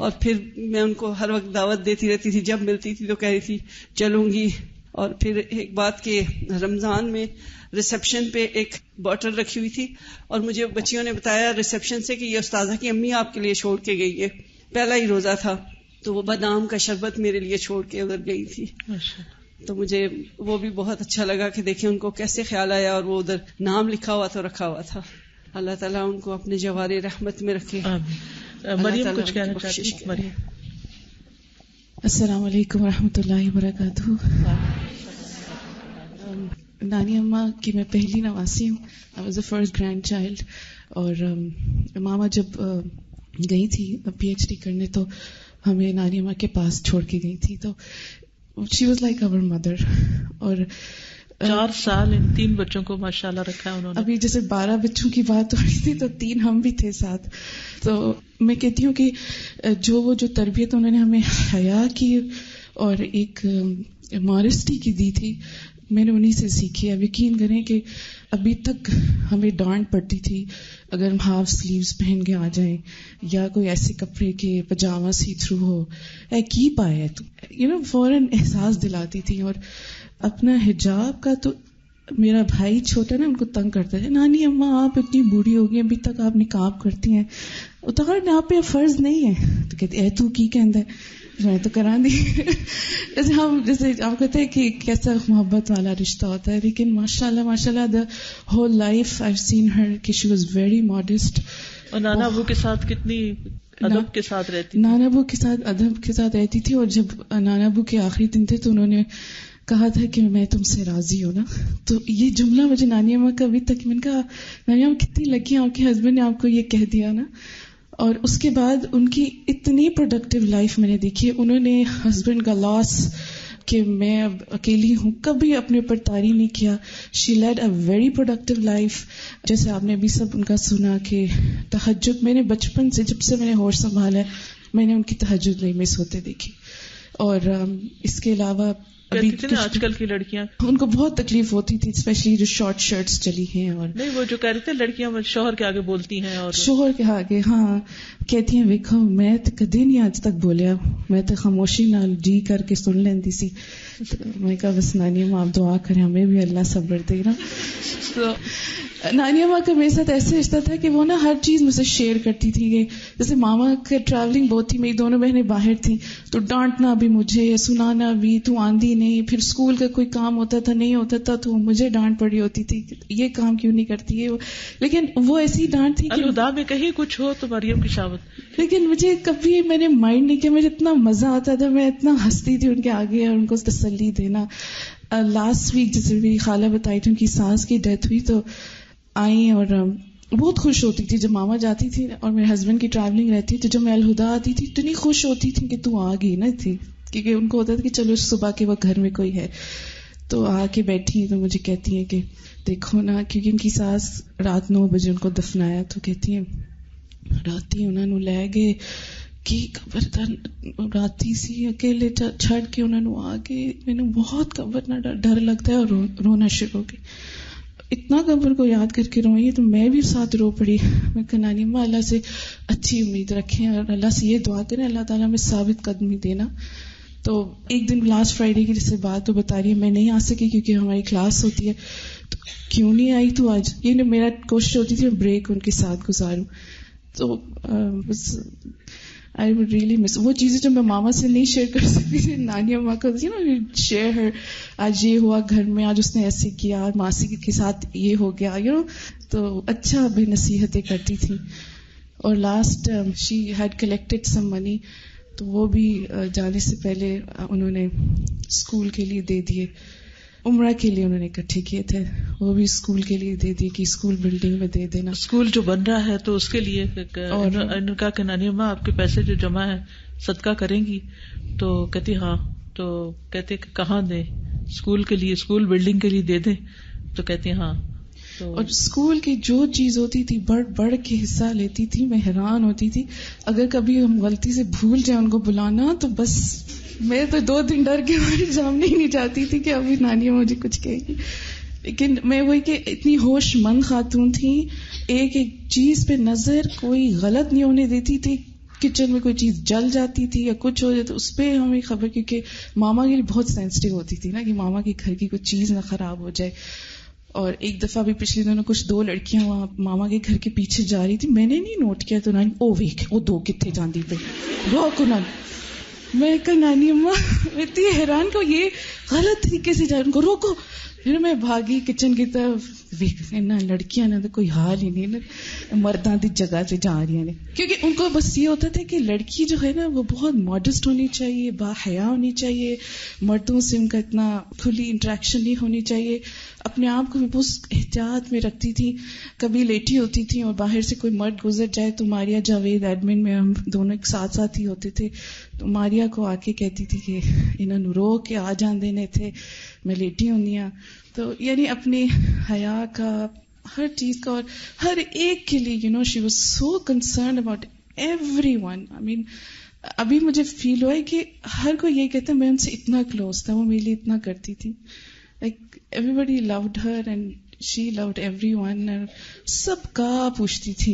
और फिर मैं उनको हर वक्त दावत देती रहती थी जब मिलती थी तो कह रही थी चलूँगी। और फिर एक बात के रमज़ान में रिसेप्शन पे एक बॉटल रखी हुई थी और मुझे बच्चियों ने बताया रिसेप्शन से कि ये उस्ताजा की अम्मी आपके लिए छोड़ के गई है। पहला ही रोजा था तो वो बादाम का शरबत मेरे लिए छोड़ के उधर गई थी। तो मुझे वो भी बहुत अच्छा लगा कि देखें उनको कैसे ख्याल आया और वो उधर नाम लिखा हुआ तो रखा हुआ था। अल्लाह ताला उनको अपने जवारे रहमत में रखे। मरियम कुछ कहना चाहती मरियम। अस्सलाम वालेकुम रहमतुल्लाहि वबरकातुहू नानी अम्मा की मैं पहली नवासी हूँ I was the first grandchild और um, मामा जब uh, गई थी पीएचडी करने तो हमें नानी अम्मा के पास छोड़ के गई थी तो she was like our mother और चार साल इन तीन बच्चों को माशाल्लाह रखा है उन्होंने। अभी जैसे बारह बच्चों की बात हो रही थी तो तीन हम भी थे साथ। तो मैं कहती हूँ कि जो वो जो तरबियत उन्होंने हमें हया की और एक मॉरिस्टी की दी थी, मैंने उन्हीं से सीखी है। यकीन करें कि अभी तक हमें डांट पड़ती थी, अगर हम हाफ़ स्लीव्स पहन के आ जाएँ, या कोई ऐसे कपड़े के पजामा सी थ्रू हो ए की पाए तो? यू नो फ़ौरन एहसास दिलाती थी और अपना हिजाब का तो मेरा भाई छोटा ना उनको तंग करता है। नानी अम्मा आप इतनी बूढ़ी हो गई अभी तक आप निकाब करती हैं। उतार आप पे फ़र्ज़ नहीं है। तो कहते ए तू की कहता है? मैं तो करा दी। (laughs) जैसे हम जैसे आप कहते हैं कि कैसा मोहब्बत वाला रिश्ता होता है लेकिन माशाल्लाह माशाल्लाह the whole life I seen her कि शी वाज वेरी मॉडेस्ट और नाना अबू के साथ कितनी अदब के साथ रहती नाना अबू के साथ अदब के साथ रहती थी और जब नाना अबू के आखिरी दिन थे तो उन्होंने कहा था कि मैं तुमसे राज़ी हूँ ना? तो ये जुमला मुझे नानी अम्मा का अभी तक, मैंने कहा नानी अम्मा कितनी लकी आपके हस्बैंड ने आपको ये कह दिया ना? और उसके बाद उनकी इतनी प्रोडक्टिव लाइफ मैंने देखी उन्होंने हस्बैंड का लॉस कि मैं अब अकेली हूँ, कभी अपने ऊपर तारी नहीं किया। She led a very productive life जैसे आपने अभी सब उनका सुना कि तहजद मैंने बचपन से जब से मैंने होश संभाला मैंने उनकी तहजद नहीं मिस होते देखी। और इसके अलावा अभी थी ना आजकल की लड़कियाँ। उनको बहुत तकलीफ़ होती थी स्पेशली जो शॉर्ट शर्ट्स चली हैं और नहीं वो जो कह रहे थे लड़कियाँ शोहर के आगे बोलती हैं और शोहर के आगे हाँ। कहती हैं मैं तो कदे नहीं आज तक बोलिया। मैं तो खामोशी नाल जी करके सुन लेंदी सी। तो मैं कहा, बस नानी माँ आप दुआ करें, हमें भी अल्लाह सब्र दे ना। तो नानी अम्मा का मेरे साथ ऐसे रिश्ता था कि वो ना हर चीज़ मुझसे शेयर करती थी कि जैसे मामा का ट्रैवलिंग बहुत थी, मेरी दोनों बहनें बाहर थी तो डांटना भी मुझे, सुनाना भी, तू आंधी नहीं, फिर स्कूल का कोई काम होता था, नहीं होता था तो मुझे डांट पड़ी होती थी, ये काम क्यों नहीं करती है लेकिन वो ऐसी डांट थी कि में कहीं कुछ हो तो मरियम की शावत लेकिन मुझे कभी मैंने माइंड नहीं किया, मुझे इतना मज़ा आता था, मैं इतना हंसती थी उनके आगे और उनको तसली देना। लास्ट वीक जैसे मेरी खाला बताई थी उनकी सास की डेथ हुई तो आई और बहुत खुश होती थी जब मामा जाती थी और मेरे हस्बैंड की ट्रैवलिंग रहती तो जब मैं अलहुदा आती थी, इतनी खुश होती थी कि तू आ गई ना थी क्योंकि उनको होता था कि चलो सुबह के वक्त घर में कोई है। तो आके बैठी तो मुझे कहती है कि देखो ना, क्योंकि उनकी सास रात नौ बजे उनको दफनाया तो कहती है राती उन्होंने लै गए कि कबर ਦਾ ਰਾਤੀ ਸੀ ਅਕੇਲੇ ਛੱਡ ਕੇ ਉਹਨਾਂ ਨੂੰ ਆ ਕੇ ਮੈਨੂੰ ਬਹੁਤ ਕਬਰ ਨਾਲ ਡਰ ਲੱਗਦਾ ਹੈ ਔਰ ਰੋਣਾ ਸ਼ੁਰੂ ਹੋ ਗਿਆ इतना कब्र को याद करके रोई तो मैं भी साथ रो पड़ी मैं कनानी माँ अल्लाह से अच्छी उम्मीद रखें और अल्लाह से ये दुआ करें अल्लाह ताला में साबित कदमी देना तो एक दिन लास्ट फ्राइडे की जैसे बात तो बता रही है मैं नहीं आ सकी क्योंकि हमारी क्लास होती है तो क्यों नहीं आई तू आज ये मेरा कोशिश होती थी मैं ब्रेक उनके साथ गुजारूं तो बस आई वुड रियली मिस वो चीज़ें जो मैं मामा से नहीं शेयर कर सकती थी, नानी अम्मा को यू नो शेयर हर आज ये हुआ घर में, आज उसने ऐसे किया मासी के साथ ये हो गया यू नो तो अच्छा भी नसीहतें करती थी। और last she had collected some money तो वो भी जाने से पहले उन्होंने स्कूल के लिए दे दिए। उम्र के लिए उन्होंने इकट्ठे किए थे। वो भी स्कूल के लिए दे दिए कि स्कूल बिल्डिंग में दे देना। स्कूल जो बन रहा है तो उसके लिए और इनका कि नानी अम्मा आपके पैसे जो जमा है सदका करेंगी। तो कहती हाँ। तो कहते कहाँ दे? स्कूल के लिए स्कूल बिल्डिंग के लिए दे दे। तो कहती हाँ। तो और स्कूल की जो चीज़ होती थी बढ़ बढ़ के हिस्सा लेती थी मैं हैरान होती थी। अगर कभी हम गलती से भूल जाए उनको बुलाना तो बस मैं तो दो दिन डर के हमारे सामने ही नहीं चाहती थी कि अभी नानी मुझे कुछ कहेगी लेकिन मैं वही कि इतनी होशमंद खातून थी, एक एक चीज़ पे नज़र कोई गलत नहीं होने देती थी, किचन में कोई चीज़ जल जाती थी या कुछ हो जाए तो उस पर हमें खबर, क्योंकि मामा के लिए बहुत सेंसिटिव होती थी ना कि मामा के घर की कोई चीज़ ना खराब हो जाए। और एक दफ़ा भी पिछले दिनों कुछ दो लड़कियाँ वहाँ मामा के घर के पीछे जा रही थी, मैंने नहीं नोट किया तो नानी, ओ वेख, वो दो कितने जाती पे। रोक उन्होंने मैं कहा नानी अम्मा इतनी हैरान को ये गलत तरीके से जा उनको रोको। फिर मैं भागी किचन की तरफ़। इन्ना लड़कियाँ ने तो कोई हाल ही नहीं ना मर्दा की जगह से जा रही ने क्योंकि उनको बस ये होता था कि लड़की जो है ना, वो बहुत मॉडस्ट होनी चाहिए, बाहया होनी चाहिए। मर्दों से उनका इतना खुली इंटरेक्शन नहीं होनी चाहिए। अपने आप को भी बहुत एहतियात में रखती थी। कभी लेटी होती थी और बाहर से कोई मर्द गुजर जाए तो मारिया जावेद एडमिन में हम दोनों एक साथ साथ ही होते थे। तो मारिया को आके कहती थी कि इन्होंने रो के आ जान देने थे, मैं लेटी होनी तो यानी अपनी हया का, हर चीज़ का और हर एक के लिए you know she was so concern about everyone I mean अभी मुझे फील हुआ है कि हर कोई यही कहता है, मैं उनसे इतना क्लोज था, वो मेरे लिए इतना करती थी। Like everybody loved her and she loved everyone सबका पूछती थी।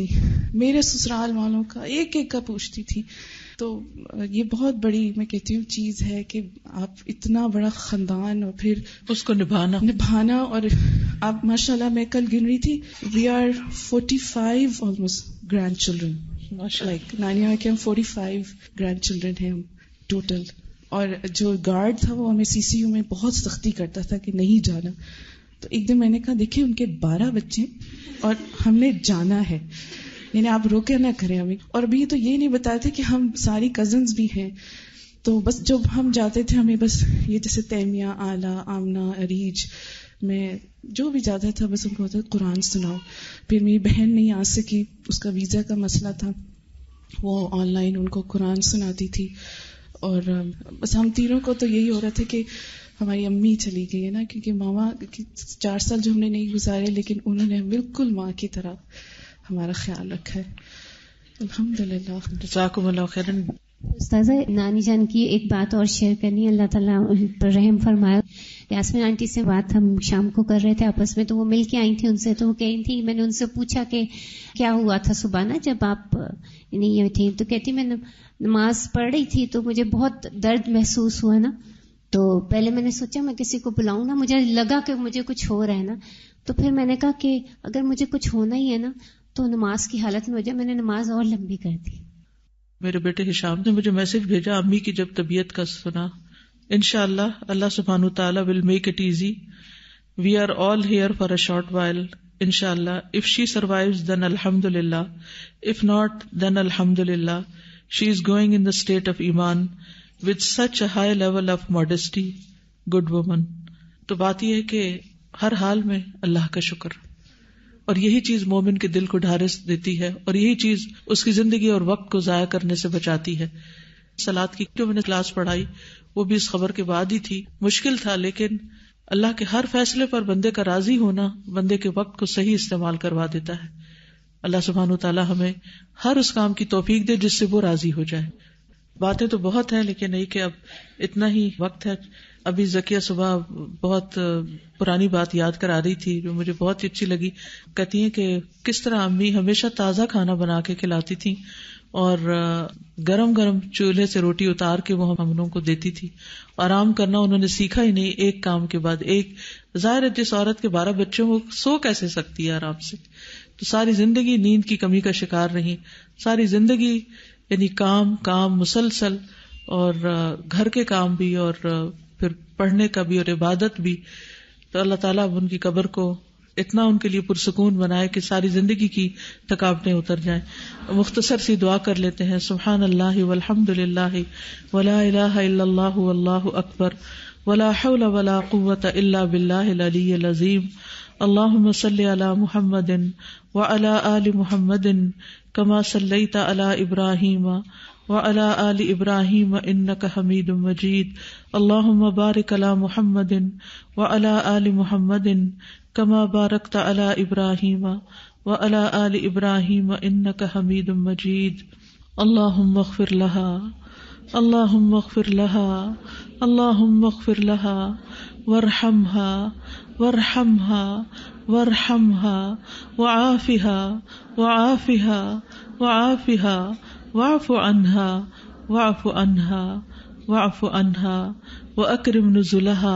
मेरे ससुराल वालों का एक एक का पूछती थी। तो ये बहुत बड़ी मैं कहती हूँ चीज़ है कि आप इतना बड़ा खानदान और फिर उसको निभाना। निभाना और आप माशाल्लाह मैं कल गिन रही थी we are forty five almost grandchildren like नानिया के हम फोर्टी फाइव ग्रैंड चिल्ड्रन हैं हम टोटल और जो गार्ड था वो हमें सीसीयू में बहुत सख्ती करता था कि नहीं जाना। तो एक दिन मैंने कहा, देखिए, उनके बारह बच्चे और हमने जाना है। यानी आप रोके ना करें हमें। और अभी तो ये नहीं बताए थे कि हम सारी कजन्स भी हैं। तो बस जब हम जाते थे, हमें बस ये जैसे तैमिया, आला, आमना, अरीज, मैं जो भी जाता था, बस उनको होता कुरान सुनाओ। फिर मेरी बहन नहीं आ सकी उसका वीज़ा का मसला था। वो ऑनलाइन उनको कुरान सुनाती थी। और बस हम तीनों को तो यही हो रहा था कि हमारी अम्मी चली गई है ना क्योंकि मामा चार साल जो हमने नहीं गुजारे लेकिन उन्होंने बिल्कुल माँ की तरह हमारा ख्याल रखा है। अल्हम्दुलिल्लाह। नानी जान की एक बात और शेयर करनी है अल्लाह ताला पर रहम फरमाया यासमिन आंटी से बात हम शाम को कर रहे थे, आपस में तो वो मिल के आई थी उनसे तो वो कही थी। मैंने उनसे पूछा कि क्या हुआ था सुबह ना, जब आप नहीं थी? तो कहती, मैं नमाज़ पढ़ रही थी तो मुझे बहुत दर्द महसूस हुआ ना। तो पहले मैंने सोचा, मैं किसी को बुलाऊं ना, मुझे लगा कि मुझे कुछ हो रहा है ना। तो फिर मैंने कहा कि अगर मुझे कुछ होना ही है ना तो नमाज़ की हालत में हो जाए। मैंने नमाज़ और लंबी कर दी। मेरे बेटे हिशाम ने मुझे मैसेज भेजा, अम्मी की जब तबीयत का सुना। इनशाला अल्लाह सुबहानु ताला will make it easy we are all here for a short while इनशाला इफ़ शी अल्हम्दुलिल्लाह इफ़ नॉट देन अल्हम्दुलिल्लाह she is going in the state of Iman with such high level of modesty good woman तो बात यह है कि हर हाल में अल्लाह का शुक्र। और यही चीज़ मोमिन के दिल को ढारिस देती है और यही चीज़ उसकी ज़िंदगी और वक्त को जाया करने से बचाती है। सलाद की जो मैंने क्लास पढ़ाई? वो भी इस खबर के बाद ही थी। मुश्किल था, लेकिन अल्लाह के हर फैसले पर बंदे का राज़ी होना बंदे के वक्त को सही इस्तेमाल करवा देता है। अल्लाह सुबहान तला हमें हर उस काम की तोफीक दे जिससे वो राज़ी हो जाए। बातें तो बहुत हैं, लेकिन नहीं कि अब इतना ही वक्त है। अभी जकिया सुबह बहुत पुरानी बात याद करा रही थी, जो मुझे बहुत अच्छी लगी। कहती हैं कि किस तरह अम्मी हमेशा ताज़ा खाना बना के खिलाती थी। और गरम गरम चूल्हे से रोटी उतार के वो हम लोगों को देती थी। आराम करना उन्होंने सीखा ही नहीं एक काम के बाद। एक, ज़ाहिर है जिस औरत के बारह बच्चों को सो कैसे सकती है आराम से? तो सारी ज़िंदगी नींद की कमी का शिकार रही। सारी ज़िंदगी, यानी काम काम, मुसलसल, और घर के काम भी और फिर पढ़ने का भी और इबादत भी। तो अल्लाह ताला उनकी कब्र को इतना उनके लिए पुरसकून बनाए कि सारी ज़िंदगी की थकावटें उतर जाएँ। मुख्तसर सी दुआ कर लेते हैं सुबहान अल्लाह वलहमदुल्ला वला वल्लाहु अकबर वला हौल वला कुव्वत इल्ला बिल्लाहिल अजीम। मुहम्मदिन व अला आलि मुहम्मदिन कमा सल्लैता अला इब्राहीम व अला आलि इब्राहीम इन्नक हमीदुम मजीद। अल्लाहुम्म बारिक अला मुहम्मदिन व अला आलि मुहम्मदिन कमा बारकता अला इब्राहीम व अला आलि इब्राहीम इन्नक हमीदुम मजीद अल्लाहुम्म इग़फिर लहा अल्लाहुम्म इग़फिर लहा अल्लाहुम्म इग़फिर लहा वरहमहा वरहमहा वरहमहा वआफिहा वआफिहा वआफिहा वाफ़ अनहा वाफ़ अनहा वाफ़ अनहा वअकरिम नुजुलहा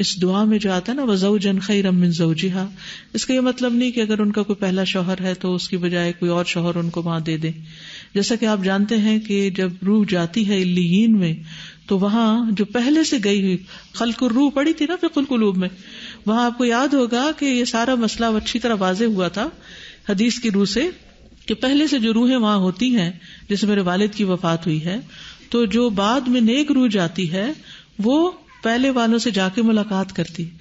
इस दुआ में जो आता है ना, वजौजन खैरम मिन जौजिहा इसका ये मतलब नहीं कि अगर उनका कोई पहला शोहर है तो उसकी बजाय कोई और शोहर उनको वहाँ दे दे। जैसा कि आप जानते हैं कि जब रूह जाती है इल्लीन में तो वहाँ जो पहले से गई हुई खलकुर रूह पड़ी थी ना फिकुलकुलूब में, वहाँ आपको याद होगा कि ये सारा मसला अच्छी तरह वाजे हुआ था हदीस की रूह से कि पहले से जो रूहें वहाँ होती हैं, जैसे मेरे वालिद की वफात हुई है तो जो बाद में नेक रूह जाती है, वो पहले वालों से जाके मुलाकात करती।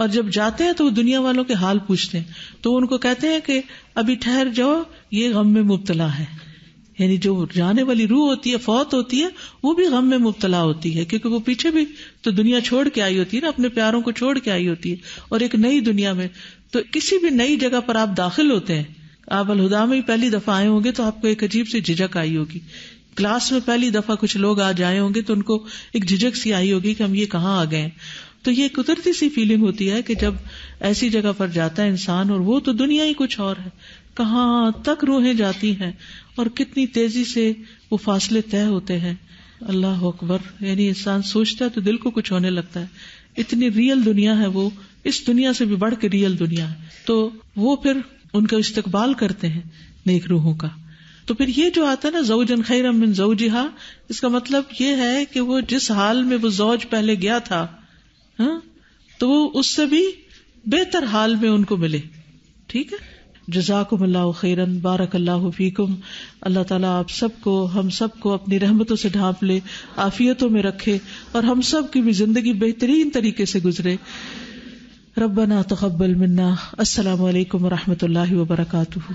और जब जाते हैं तो वो दुनिया वालों के हाल पूछते हैं। तो उनको कहते हैं कि, अभी ठहर जाओ, ये गम में मुबतला है। यानी जो जाने वाली रूह होती है, फौत होती है, वो भी गम में मुबतला होती है। क्योंकि वो पीछे भी तो दुनिया छोड़ के आई होती है ना, अपने प्यारों को छोड़ के आई होती है। और एक नई दुनिया में तो किसी भी नई जगह पर आप दाखिल होते हैं। आप अलहुदा में ही पहली दफ़ा आए होंगे तो आपको एक अजीब सी झिझक आई होगी। क्लास में पहली दफ़ा कुछ लोग आ जाए होंगे तो उनको एक झिझक सी आई होगी कि हम ये कहाँ आ गए तो ये कुदरती सी फीलिंग होती है कि जब ऐसी जगह पर जाता है इंसान और वो तो दुनिया ही कुछ और है, कहाँ तक रूहें जाती हैं और कितनी तेज़ी से वो फासले तय होते हैं। अल्लाह अकबर, यानी इंसान सोचता है तो दिल को कुछ होने लगता है। इतनी रियल दुनिया है वो, इस दुनिया से भी बढ़ के रियल दुनिया है। तो वो फिर उनका इस्तकबाल करते हैं नेक रूहों का। तो फिर ये जो आता है ना जऊजन खैर मिन जऊजिहा इसका मतलब ये है कि वो जिस हाल में वो जौज पहले गया था, हा? तो वो उससे भी बेहतर हाल में उनको मिले। ठीक है? जजाकुम अल्लाह खैरन बारक अल्लाह फीकुम। अल्लाह ताला आप सबको, हम सबको अपनी रहमतों से ढांप ले, आफियतों में रखे, और हम सब की भी ज़िंदगी बेहतरीन तरीके से गुजरे। रब्बना तकब्बल मिन्ना। अस्सलाम वालेकुम रहमतुल्लाहि व बरकातुहू।